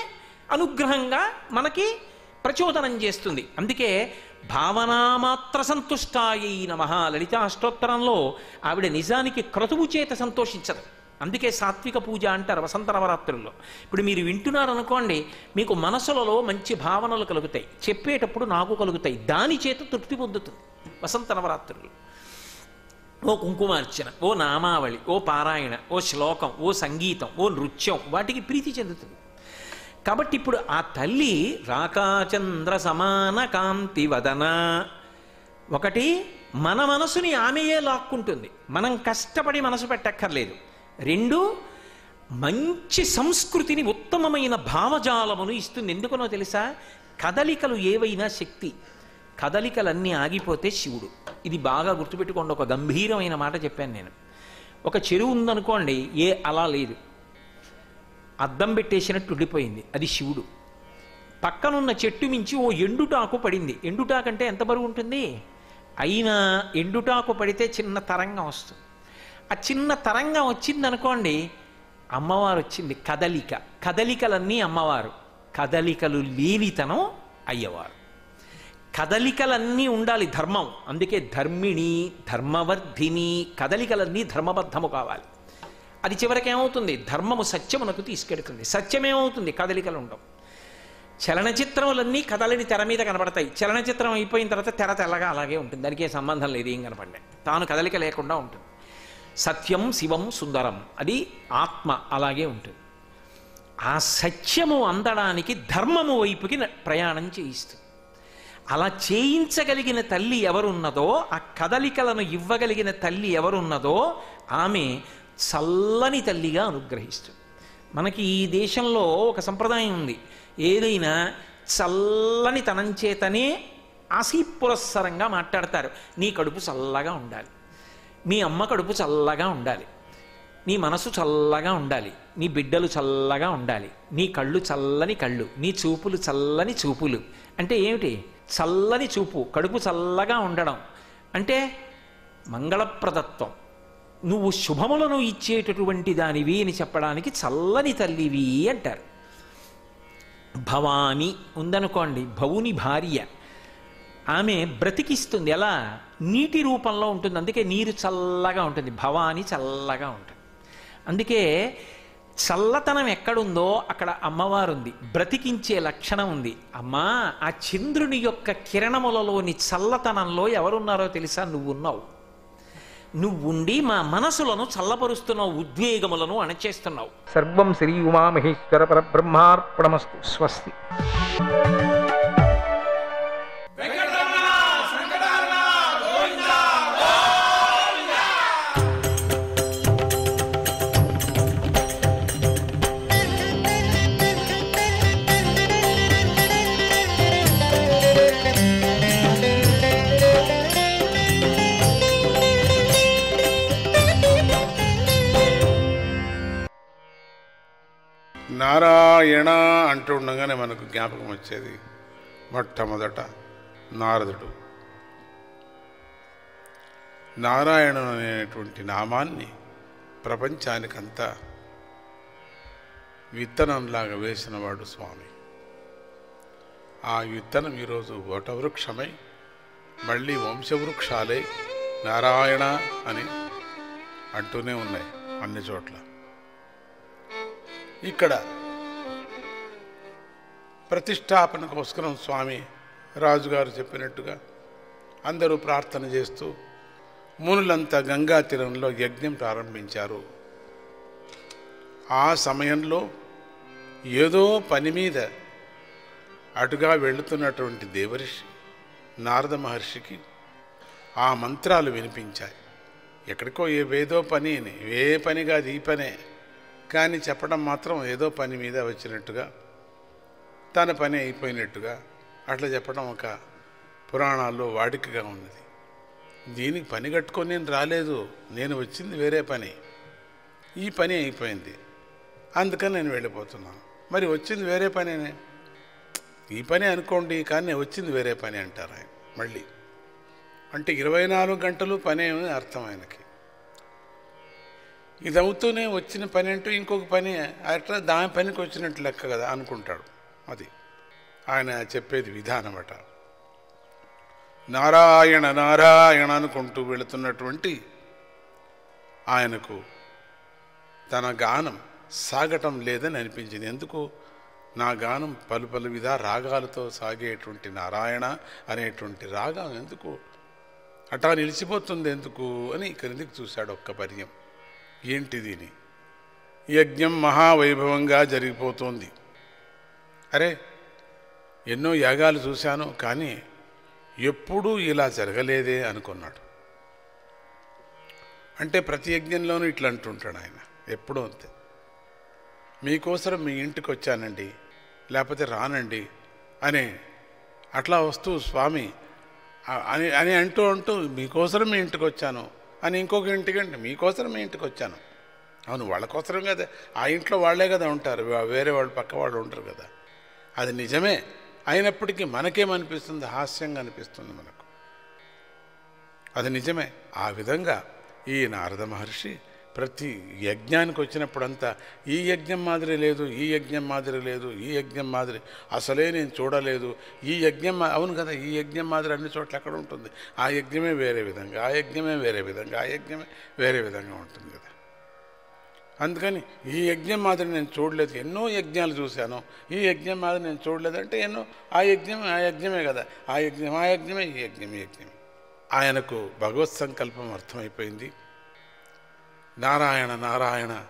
అనుగ్రహంగా మనకి ప్రచోదనం చేస్తుంది. అందుకే భావనామాత్ర సంతుష్టాయై నమ. లలితాష్టోత్తరంలో ఆవిడ నిజానికి క్రతువు చేత సంతోషించదు. అందుకే సాత్విక పూజ అంటారు వసంత నవరాత్రుల్లో. ఇప్పుడు మీరు వింటున్నారనుకోండి మీకు మనసులలో మంచి భావనలు కలుగుతాయి. చెప్పేటప్పుడు నాకు కలుగుతాయి. దాని చేత తృప్తి పొందుతుంది వసంత నవరాత్రులు ఓ కుంకుమార్చన ఓ నామావళి ఓ పారాయణ ఓ శ్లోకం ఓ సంగీతం ఓ నృత్యం వాటికి ప్రీతి చెందుతుంది. కాబట్టి ఇప్పుడు ఆ తల్లి రాకాచంద్ర సమాన కాంతి వదన ఒకటి మన మనసుని ఆమెయే లాక్కుంటుంది. మనం కష్టపడి మనసు పెట్టక్కర్లేదు. రెండు మంచి సంస్కృతిని ఉత్తమమైన భావజాలమును ఇస్తుంది. ఎందుకనో తెలుసా? కదలికలు ఏవైనా శక్తి. కదలికలన్నీ ఆగిపోతే శివుడు. ఇది బాగా గుర్తుపెట్టుకోండి. ఒక గంభీరమైన మాట చెప్పాను నేను. ఒక చెరువు ఉందనుకోండి ఏ అలా లేదు. అద్దం పెట్టేసినట్టు ఉండిపోయింది. అది శివుడు. పక్కనున్న చెట్టు మించి ఓ ఎండుటాకు పడింది. ఎండుటాకంటే ఎంత బరువు ఉంటుంది? అయినా ఎండుటాకు పడితే చిన్న తరంగం వస్తుంది. ఆ చిన్న తరంగం వచ్చింది అనుకోండి అమ్మవారు వచ్చింది కదలిక. కదలికలన్నీ అమ్మవారు. కదలికలు లేనితనం అయ్యవారు. కదలికలన్నీ ఉండాలి ధర్మం. అందుకే ధర్మిణి ధర్మవర్ధిని కదలికలన్నీ ధర్మబద్ధము కావాలి. అది చివరికి ఏమవుతుంది? ధర్మము సత్యమునకు తీసుకెడుతుంది. సత్యమేమవుతుంది? కదలికలు ఉండవు. చలనచిత్రములన్నీ కదలని తెర మీద కనబడతాయి. చలనచిత్రం అయిపోయిన తర్వాత తెర తెల్లగా అలాగే ఉంటుంది. దానికి ఏ సంబంధం లేదు ఏం కనపడలే. తాను కదలిక లేకుండా ఉంటుంది. సత్యం శివం సుందరం అది ఆత్మ అలాగే ఉంటుంది. ఆ సత్యము అందడానికి ధర్మము వైపుకి ప్రయాణం చేయిస్తుంది. అలా చేయించగలిగిన తల్లి ఎవరున్నదో ఆ కదలికలను ఇవ్వగలిగిన తల్లి ఎవరున్నదో ఆమె చల్లని తల్లిగా అనుగ్రహిస్తుంది మనకి ఈ దేశంలో ఒక సంప్రదాయం ఉంది. ఏదైనా చల్లని తనం చేతనే ఆశీపురస్సరంగా మాట్లాడతారు. నీ కడుపు చల్లగా ఉండాలి. మీ అమ్మ కడుపు చల్లగా ఉండాలి. నీ మనసు చల్లగా ఉండాలి. నీ బిడ్డలు చల్లగా ఉండాలి. నీ కళ్ళు చల్లని కళ్ళు. నీ చూపులు చల్లని చూపులు. అంటే ఏమిటి? చల్లని చూపు కడుపు చల్లగా ఉండడం. అంటే మంగళప్రదత్వం. నువ్వు శుభములను ఇచ్చేటటువంటి దానివి అని చెప్పడానికి చల్లని తల్లివి అంటారు. భవాని ఉందనుకోండి భవుని భార్య. ఆమె బ్రతికిస్తుంది ఎలా నీటి రూపంలో ఉంటుంది అందుకే నీరు చల్లగా ఉంటుంది భవాని చల్లగా ఉంటుంది. అందుకే చల్లతనం ఎక్కడుందో అక్కడ అమ్మవారు ఉంది బ్రతికించే లక్షణం ఉంది. అమ్మా ఆ చంద్రుని యొక్క కిరణములలోని చల్లతనంలో ఎవరున్నారో తెలుసా? నువ్వున్నావు. నువ్వుండి మా మనసులను చల్లపరుస్తున్నావు ఉద్వేగములను అణచేస్తున్నావు. సర్వం శ్రీ ఉమామహేశ్వర పరబ్రహ్మార్పణమస్తు. స్వస్తి. ఉండగానే మనకు జ్ఞాపకం వచ్చేది మొట్టమొదట నారదుడు. నారాయణ అనేటువంటి నామాన్ని ప్రపంచానికంతా విత్తనంలాగా వేసినవాడు స్వామి. ఆ విత్తనం ఈరోజు వటవృక్షమై మళ్ళీ వంశవృక్షాలే నారాయణ అని అంటూనే ఉన్నాయి అన్ని చోట్ల. ఇక్కడ ప్రతిష్టాపన ప్రతిష్టాపనకోస్కరం స్వామి రాజుగారు చెప్పినట్టుగా అందరూ ప్రార్థన చేస్తూ మునులంతా గంగా తీరంలో యజ్ఞం ప్రారంభించారు ఆ సమయంలో ఏదో పని మీద అటుగా వెళుతున్నటువంటి దేవరిషి నారద మహర్షికి ఆ మంత్రాలు వినిపించాయి ఎక్కడికో ఏవేదో ఏదో పని అని. ఏ పని కాదు ఈ పనే కానీ చెప్పడం మాత్రం ఏదో పని మీద వచ్చినట్టుగా తన పని అయిపోయినట్టుగా అట్లా చెప్పడం ఒక పురాణాల్లో వాడికగా ఉన్నది. దీనికి పని కట్టుకొని నేను రాలేదు నేను వచ్చింది వేరే పని. ఈ పని అయిపోయింది. అందుకని నేను వెళ్ళిపోతున్నాను. మరి వచ్చింది వేరే పనేనే? ఈ పని అనుకోండి కానీ వచ్చింది వేరే పని అంటారు ఆయన మళ్ళీ. అంటే ఇరవై నాలుగు గంటలు పని అని అర్థం ఆయనకి. ఇది అవుతూనే వచ్చిన పని అంటూ ఇంకొక పని అట్లా దాని పనికి వచ్చినట్టు లెక్క కదా అనుకుంటాడు. అది. ఆయన చెప్పేది విధానమట. నారాయణ నారాయణ అనుకుంటూ వెళుతున్నటువంటి ఆయనకు తన గానం సాగటం లేదని అనిపించింది. ఎందుకు? నా గానం పలు పలు విధ రాగాలతో సాగేటువంటి నారాయణ అనేటువంటి రాగం ఎందుకు? అటా నిలిచిపోతుంది ఎందుకు? అని క్రిందికి చూశాడు ఒక్క పర్యం. ఏంటిది అని యజ్ఞం మహావైభవంగా జరిగిపోతోంది. అరే ఎన్నో యాగాలు చూశాను కానీ ఎప్పుడూ ఇలా జరగలేదే అనుకున్నాడు. అంటే ప్రతి యజ్ఞంలోనూ ఇట్లా అంటుంటాడు ఆయన ఎప్పుడూ అంతే. మీకోసరం మీ ఇంటికి వచ్చానండి లేకపోతే రానండి అని అట్లా వస్తూ స్వామి అని అని అంటూ అంటూ మీకోసరం మీ ఇంటికి వచ్చాను అని ఇంకొక ఇంటికి అంటే మీకోసరం మీ ఇంటికి వచ్చాను. అవును వాళ్ళ కోసరం కదా ఆ ఇంట్లో వాళ్ళే కదా ఉంటారు వేరే వాళ్ళు పక్క వాళ్ళు ఉంటారు కదా. అది నిజమే. అయినప్పటికీ మనకేమనిపిస్తుంది? హాస్యంగా అనిపిస్తుంది మనకు. అది నిజమే. ఆ విధంగా ఈ నారద మహర్షి ప్రతి యజ్ఞానికి వచ్చినప్పుడంతా ఈ యజ్ఞం మాదిరి లేదు ఈ యజ్ఞం మాదిరి లేదు ఈ యజ్ఞం మాదిరి అసలే నేను చూడలేదు. ఈ యజ్ఞం అవును కదా ఈ యజ్ఞం మాదిరి అన్ని చోట్ల ఎక్కడ ఉంటుంది. ఆ యజ్ఞమే వేరే విధంగా ఆ యజ్ఞమే వేరే విధంగా ఆ యజ్ఞమే వేరే విధంగా ఉంటుంది కదా. అందుకని ఈ యజ్ఞం మాత్రం నేను చూడలేదు. ఎన్నో యజ్ఞాలు చూశాను. ఈ యజ్ఞం మాదిరి నేను చూడలేదు అంటే ఎన్నో ఆ యజ్ఞం ఆ యజ్ఞమే కదా. ఆ యజ్ఞం ఆ యజ్ఞమే ఈ యజ్ఞం ఈ యజ్ఞం. ఆయనకు భగవత్ సంకల్పం అర్థమైపోయింది. నారాయణ నారాయణ.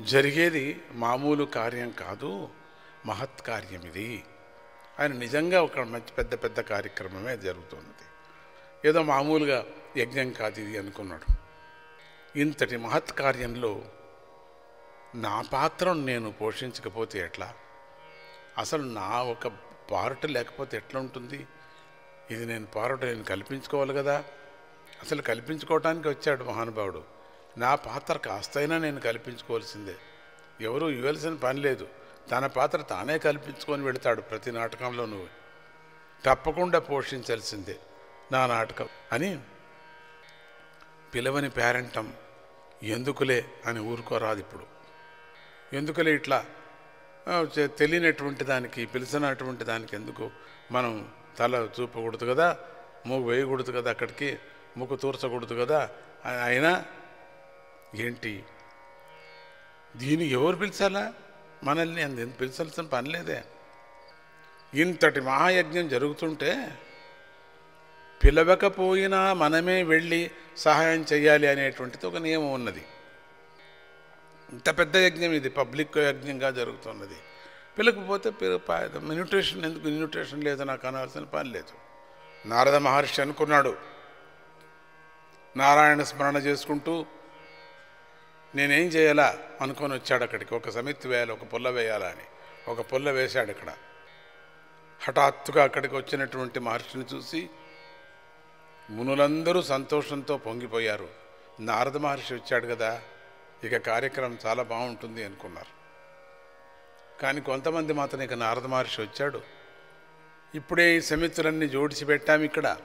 జరిగేది మామూలు కార్యం కాదు మహత్ కార్యం ఇది. ఆయన నిజంగా ఒక మంచి పెద్ద పెద్ద కార్యక్రమమే జరుగుతున్నది ఏదో మామూలుగా యజ్ఞం కాదు ఇది అనుకున్నాడు. ఇంతటి మహత్ కార్యంలో నా పాత్రను నేను పోషించకపోతే ఎట్లా? అసలు నా ఒక పార్ట్ లేకపోతే ఎట్లా ఉంటుంది? ఇది నేను పార్ట్ నేను కల్పించుకోవాలి కదా? అసలు కల్పించుకోవటానికి వచ్చాడు మహానుభావుడు. నా పాత్ర కాస్తైనా నేను కల్పించుకోవాల్సిందే. ఎవరు ఇవ్వాల్సిన పని లేదు. తన పాత్ర తానే కల్పించుకొని వెళతాడు ప్రతి నాటకంలో నువ్వు తప్పకుండా పోషించాల్సిందే నా నాటకం అని పిలవని పేరెంటం ఎందుకులే అని ఊరుకోరాదు ఇప్పుడు. ఎందుకులే ఇట్లా? తెలియనటువంటి దానికి పిలిచినటువంటి దానికి ఎందుకు మనం తల చూపకూడదు కదా? మూగు వేయకూడదు కదా అక్కడికి? ముక్కు తూర్చకూడదు కదా? అయినా ఏంటి? దీన్ని ఎవరు పిలిచాలా? మనల్ని అంత పిలిచాల్సిన పని లేదే. ఇంతటి మహాయజ్ఞం జరుగుతుంటే పిలవకపోయినా మనమే వెళ్ళి సహాయం చేయాలి అనేటువంటిది ఒక నియమం ఉన్నది. ఇంత పెద్ద యజ్ఞం ఇది పబ్లిక్ యజ్ఞంగా జరుగుతున్నది. పిలకపోతే న్యూట్రిషన్ ఎందుకు? న్యూట్రిషన్ లేదు నాకు అనాల్సిన పని లేదు. నారద మహర్షి అనుకున్నాడు. నారాయణ స్మరణ చేసుకుంటూ నేనేం చేయాలా? అనుకొని వచ్చాడు అక్కడికి. ఒక సమితి వేయాలి ఒక పుల్ల వేయాలా? అని. ఒక పుల్ల వేశాడు ఇక్కడ. హఠాత్తుగా అక్కడికి వచ్చినటువంటి మహర్షిని చూసి మునులందరూ సంతోషంతో పొంగిపోయారు. నారద మహర్షి వచ్చాడు కదా ఇక కార్యక్రమం చాలా బాగుంటుంది అనుకున్నారు. కానీ కొంతమంది మాత్రం ఇక నారద మహర్షి వచ్చాడు. ఇప్పుడే ఈ సమితులన్నీ జోడిచి పెట్టాము ఇక్కడ.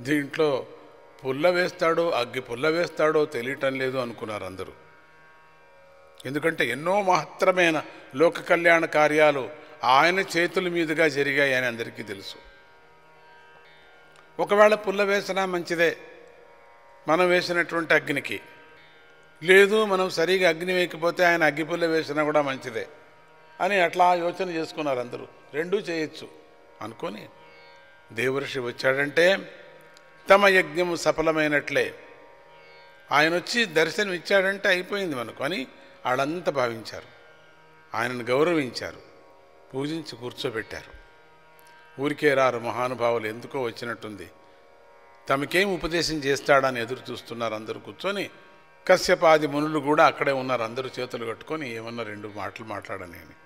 దీంట్లో పుల్ల వేస్తాడో అగ్గి పుల్ల వేస్తాడో తెలియటం లేదు అనుకున్నారు అందరూ. ఎందుకంటే ఎన్నో మహత్తరమైన లోక కళ్యాణ కార్యాలు ఆయన చేతుల మీదుగా జరిగాయని అందరికీ తెలుసు. ఒకవేళ పుల్ల వేసినా మంచిదే. మనం వేసినటువంటి అగ్నికి. లేదు మనం సరిగా అగ్ని వేయకపోతే ఆయన అగ్గిపుల్ల వేసినా కూడా మంచిదే అని అట్లా యోచన చేసుకున్నారు అందరూ. రెండూ చేయొచ్చు. అనుకొని దేవర్షి వచ్చాడంటే తమ యజ్ఞం సఫలమైనట్లే. ఆయన వచ్చి దర్శనం ఇచ్చాడంటే అయిపోయింది మనకు అని వాళ్ళంతా భావించారు. ఆయనను గౌరవించారు. పూజించి కూర్చోబెట్టారు. ఊరికే రారు మహానుభావులు ఎందుకో వచ్చినట్టుంది. తమకేం ఉపదేశం చేస్తాడని ఎదురు చూస్తున్నారు అందరూ కూర్చొని. కశ్యపాది మునులు కూడా అక్కడే ఉన్నారు అందరూ చేతులు కట్టుకొని ఏమన్నా రెండు మాటలు మాట్లాడని అని.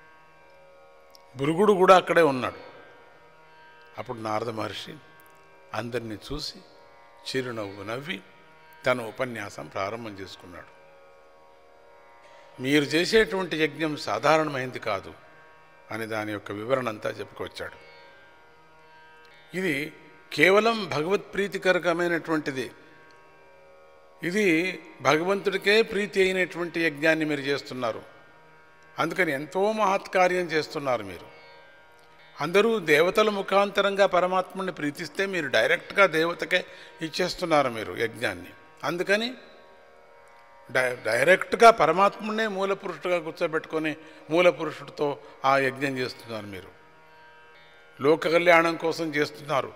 భృగుడు కూడా అక్కడే ఉన్నాడు. అప్పుడు నారద మహర్షి అందరినీ చూసి చిరునవ్వు నవ్వి తన ఉపన్యాసం ప్రారంభం చేసుకున్నాడు. మీరు చేసేటువంటి యజ్ఞం సాధారణమైంది కాదు అని దాని యొక్క వివరణ అంతా చెప్పుకొచ్చాడు. ఇది కేవలం భగవత్ప్రీతికరకమైనటువంటిది ఇది భగవంతుడికే ప్రీతి అయినటువంటి యజ్ఞాన్ని మీరు చేస్తున్నారు. అందుకని ఎంతో మహత్కార్యం చేస్తున్నారు మీరు. అందరూ దేవతల ముఖాంతరంగా పరమాత్మని ప్రీతిస్తే మీరు డైరెక్ట్గా దేవతకే ఇచ్చేస్తున్నారు మీరు యజ్ఞాన్ని. అందుకని డై డైరెక్ట్గా పరమాత్మనే మూల పురుషుడుగా కూర్చోబెట్టుకొని మూల పురుషుడితో ఆ యజ్ఞం చేస్తున్నారు మీరు. లోక కళ్యాణం కోసం చేస్తున్నారు.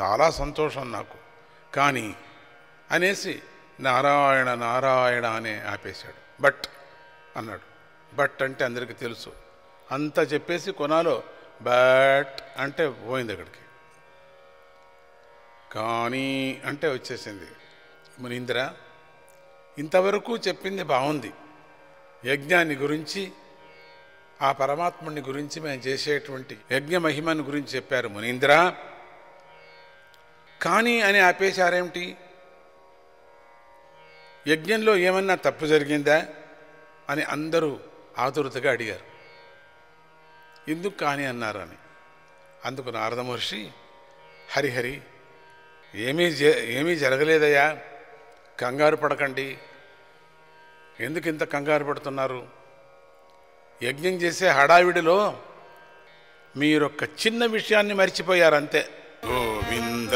చాలా సంతోషం నాకు. కానీ అనేసి నారాయణ నారాయణ అనే ఆపేశాడు. బట్ అన్నాడు. బట్ అంటే అందరికీ తెలుసు. అంతా చెప్పేసి కొనాలో బట్ అంటే పోయింది అక్కడికి. కానీ అంటే వచ్చేసింది. మునీంద్ర ఇంతవరకు చెప్పింది బాగుంది. యజ్ఞాన్ని గురించి ఆ పరమాత్ముని గురించి మేము చేసేటువంటి యజ్ఞ మహిమను గురించి చెప్పారు మునీంద్ర. కానీ అని ఆపేశారేమిటి? యజ్ఞంలో ఏమన్నా తప్పు జరిగిందా? అని అందరూ ఆతురతగా అడిగారు. ఎందుకు కానీ అన్నారు అని. అందుకు నారద మహర్షి హరిహరి ఏమీ జ- ఏమీ జరగలేదయ్యా. కంగారు పడకండి. ఎందుకు ఇంత కంగారు పడుతున్నారు? యజ్ఞం చేసే హడావిడిలో మీరొక్క చిన్న విషయాన్ని మర్చిపోయారంతే. గోవింద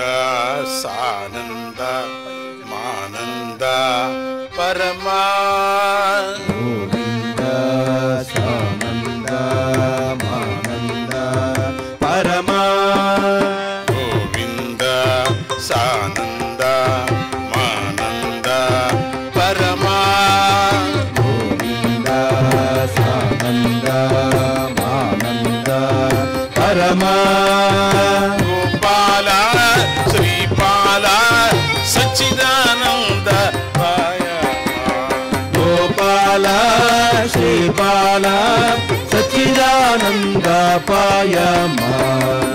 సానంద మానంద పరమా अपायमा